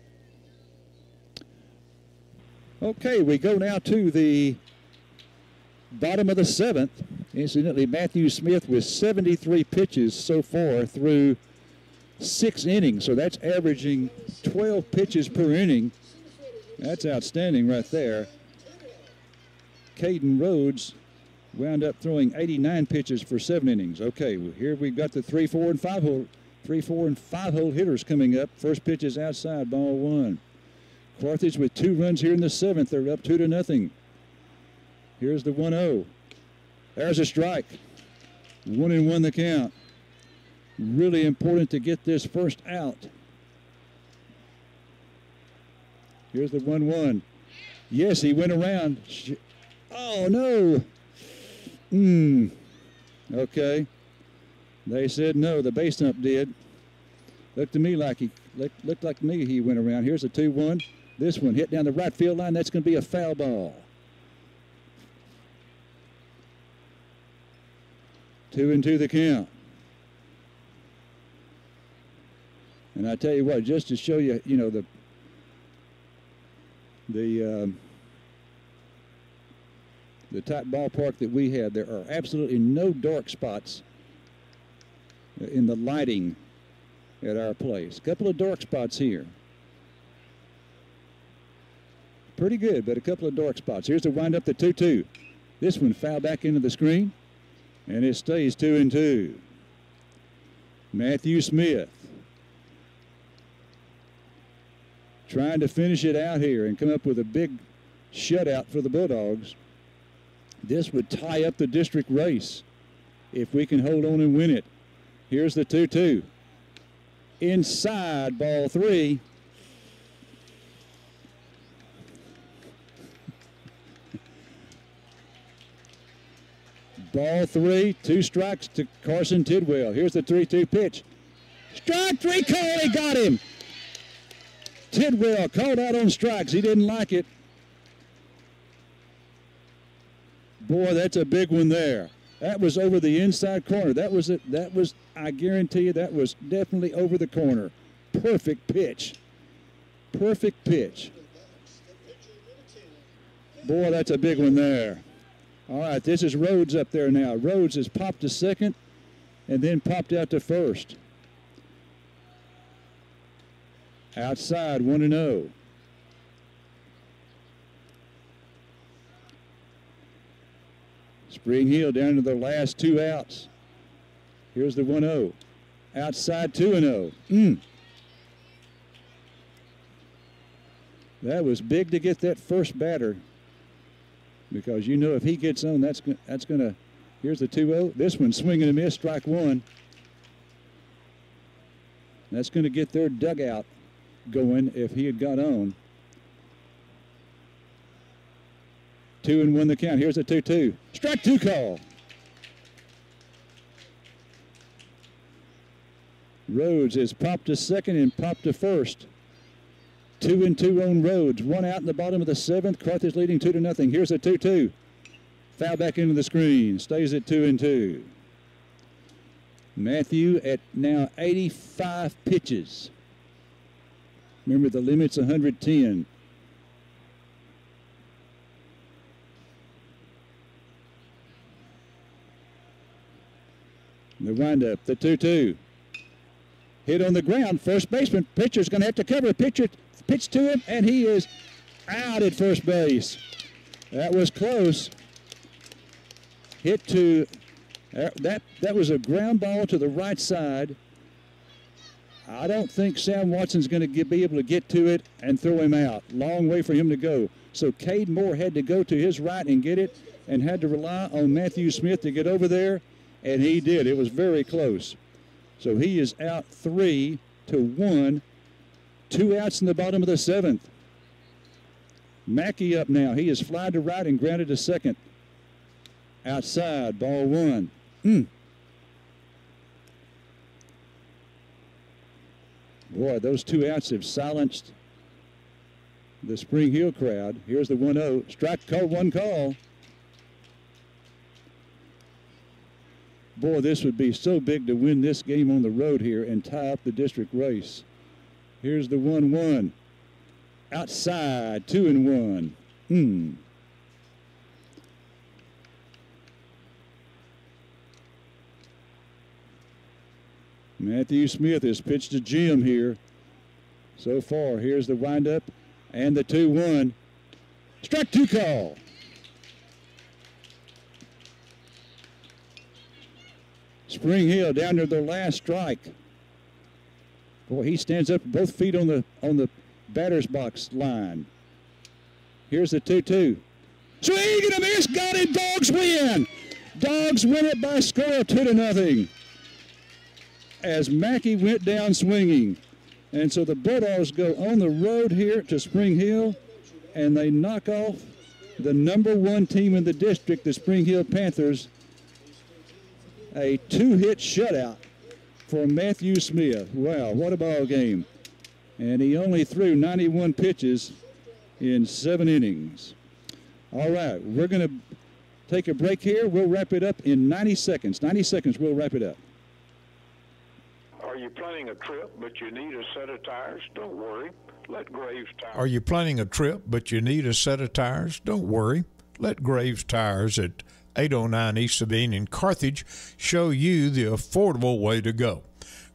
Speaker 1: Okay, we go now to the bottom of the seventh. Incidentally, Matthew Smith with 73 pitches so far through six innings. So that's averaging 12 pitches per inning. That's outstanding right there. Caden Rhodes wound up throwing 89 pitches for seven innings. Okay, well, here we've got the three, four, and five hole, three, four, and five hole hitters coming up. First pitch is outside, ball one. Carthage with two runs here in the seventh. They're up two to nothing. Here's the 1-0. There's a strike. One and one the count. Really important to get this first out. Here's the 1 1. Yes, he went around. Oh, no. Hmm. Okay. They said no. The base ump did. Looked to me like he looked, looked like me he went around. Here's a 2 1. This one hit down the right field line. That's going to be a foul ball. Two and two the count. And I tell you what, just to show you, you know, the the um, the type ballpark that we had, there are absolutely no dark spots in the lighting at our place. A couple of dark spots here. Pretty good, but a couple of dark spots. Here's the wind up the 2 2. This one foul back into the screen, and it stays 2 and 2. Matthew Smith trying to finish it out here and come up with a big shutout for the Bulldogs. This would tie up the district race if we can hold on and win it. Here's the 2 2. Inside ball three. Ball three, two strikes to Carson Tidwell. Here's the 3 2 pitch. Strike three, Coley got him. Tidwell called out on strikes. He didn't like it. Boy, that's a big one there. That was over the inside corner. That was it. That was, I guarantee you, that was definitely over the corner. Perfect pitch. Perfect pitch. Boy, that's a big one there. All right, this is Rhodes up there now. Rhodes has popped to second and then popped out to first. Outside, 1 and 0. Spring Hill down to their last two outs. Here's the 1 0. Outside 2 and 0. Mm. That was big to get that first batter because you know if he gets on, that's that's going to. Here's the 2 0. This one swinging a miss, strike one. That's going to get their dugout going if he had got on. Two and one the count. Here's a 2 2. Strike two call. Rhodes has popped to second and popped to first. Two and two on Rhodes. One out in the bottom of the seventh. Carthage leading two to nothing. Here's a 2 2. Foul back into the screen. Stays at two and two. Matthew at now 85 pitches. Remember the limit's 110. The windup, the 2 2. Hit on the ground. First baseman, pitcher's going to have to cover. Pitcher pitch to him, and he is out at first base. That was close. Hit to uh, that. That was a ground ball to the right side. I don't think Sam Watson's going to be able to get to it and throw him out. Long way for him to go. So Cade Moore had to go to his right and get it and had to rely on Matthew Smith to get over there, and he did. It was very close. So he is out three to one. Two outs in the bottom of the seventh. Mackey up now. He is fly to right and grounded to second. Outside, ball one. Mm. Boy, those two outs have silenced the Spring Hill crowd. Here's the 1 0. Strike call, one call. Boy, this would be so big to win this game on the road here and tie up the district race. Here's the 1 1. Outside, 2 and 1. Hmm. Matthew Smith has pitched to Jim here so far. Here's the windup and the 2 1. Strike two call. Spring Hill down to their last strike. Boy, he stands up both feet on the on the batter's box line. Here's the 2-2. Swing and a miss. Got it. Dogs win. Dogs win it by score of two to nothing. As Mackey went down swinging. And so the Bulldogs go on the road here to Spring Hill and they knock off the number one team in the district, the Spring Hill Panthers. A two-hit shutout for Matthew Smith. Wow, what a ball game. And he only threw 91 pitches in seven innings. All right, we're going to take a break here. We'll wrap it up in 90 seconds. 90 seconds, we'll wrap it up.
Speaker 6: Are you planning a trip but you need a set of tires? Don't worry. Let Graves Tires.
Speaker 16: Are you planning a trip but you need a set of tires? Don't worry. Let Graves Tires at 809 East Sabine in Carthage show you the affordable way to go.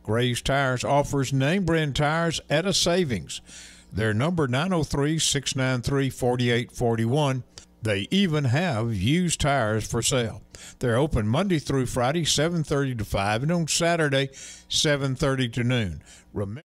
Speaker 16: Graves Tires offers name brand tires at a savings. Their number 903 693 4841. They even have used tires for sale. They're open Monday through Friday, 7:30 to 5, and on Saturday, 7:30 to noon. Remember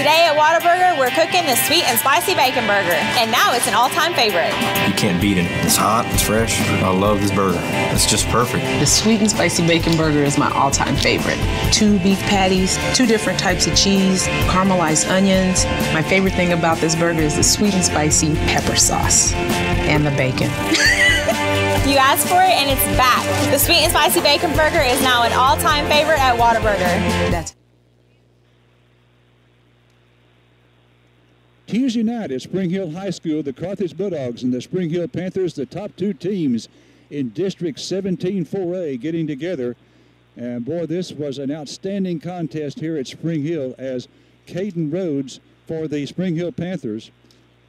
Speaker 29: Today at Whataburger, we're cooking the sweet and spicy bacon burger, and now it's an all-time favorite.
Speaker 18: You can't beat it. It's hot, it's fresh. I love this burger. It's just perfect.
Speaker 19: The sweet and spicy bacon burger is my all-time favorite. Two beef patties, two different types of cheese, caramelized onions. My favorite thing about this burger is the sweet and spicy pepper sauce and the bacon.
Speaker 29: You asked for it, and it's back. The sweet and spicy bacon burger is now an all-time favorite at Whataburger.
Speaker 19: That's
Speaker 1: Tuesday night at Spring Hill High School, the Carthage Bulldogs and the Spring Hill Panthers, the top two teams in District 17 4A, getting together. And boy, this was an outstanding contest here at Spring Hill as Caden Rhodes for the Spring Hill Panthers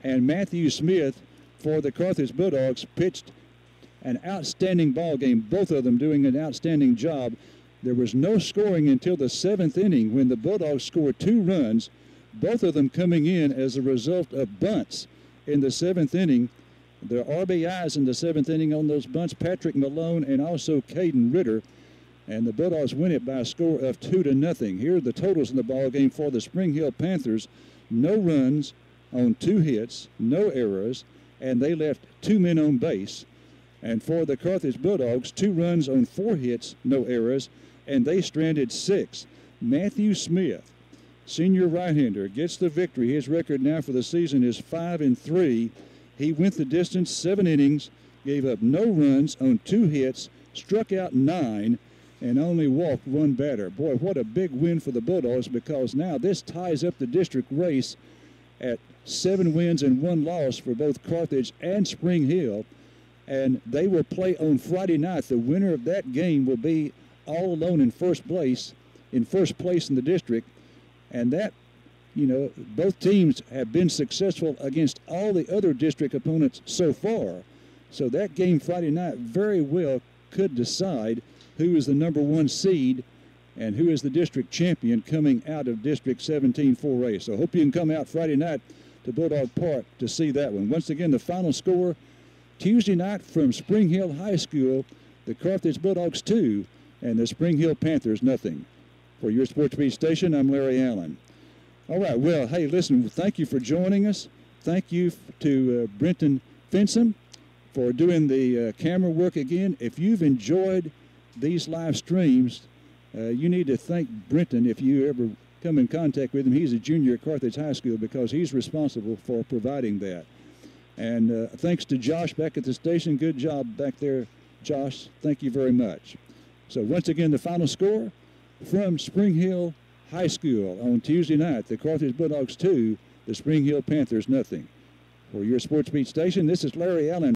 Speaker 1: and Matthew Smith for the Carthage Bulldogs pitched an outstanding ball game. Both of them doing an outstanding job. There was no scoring until the seventh inning when the Bulldogs scored two runs both of them coming in as a result of bunts in the seventh inning. The RBIs in the seventh inning on those bunts, Patrick Malone and also Caden Ritter. And the Bulldogs win it by a score of two to nothing. Here are the totals in the ball game for the Spring Hill Panthers. No runs on two hits, no errors, and they left two men on base. And for the Carthage Bulldogs, two runs on four hits, no errors, and they stranded six. Matthew Smith senior right-hander, gets the victory. His record now for the season is five and three. He went the distance, seven innings, gave up no runs on two hits, struck out nine, and only walked one batter. Boy, what a big win for the Bulldogs because now this ties up the district race at seven wins and one loss for both Carthage and Spring Hill. And they will play on Friday night. The winner of that game will be all alone in first place, in first place in the district. And that, you know, both teams have been successful against all the other district opponents so far. So that game Friday night very well could decide who is the number one seed and who is the district champion coming out of District 17 4A. So hope you can come out Friday night to Bulldog Park to see that one. Once again, the final score Tuesday night from Spring Hill High School, the Carthage Bulldogs 2 and the Spring Hill Panthers nothing. For your Sports Beat station, I'm Larry Allen. All right, well, hey, listen, thank you for joining us. Thank you to uh, Brenton Finson for doing the uh, camera work again. If you've enjoyed these live streams, uh, you need to thank Brenton if you ever come in contact with him. He's a junior at Carthage High School because he's responsible for providing that. And uh, thanks to Josh back at the station. Good job back there, Josh. Thank you very much. So once again, the final score from Spring Hill High School on Tuesday night: the Carthage Bulldogs two, the Spring Hill Panthers nothing. For your Sports Beat station, this is Larry Allen.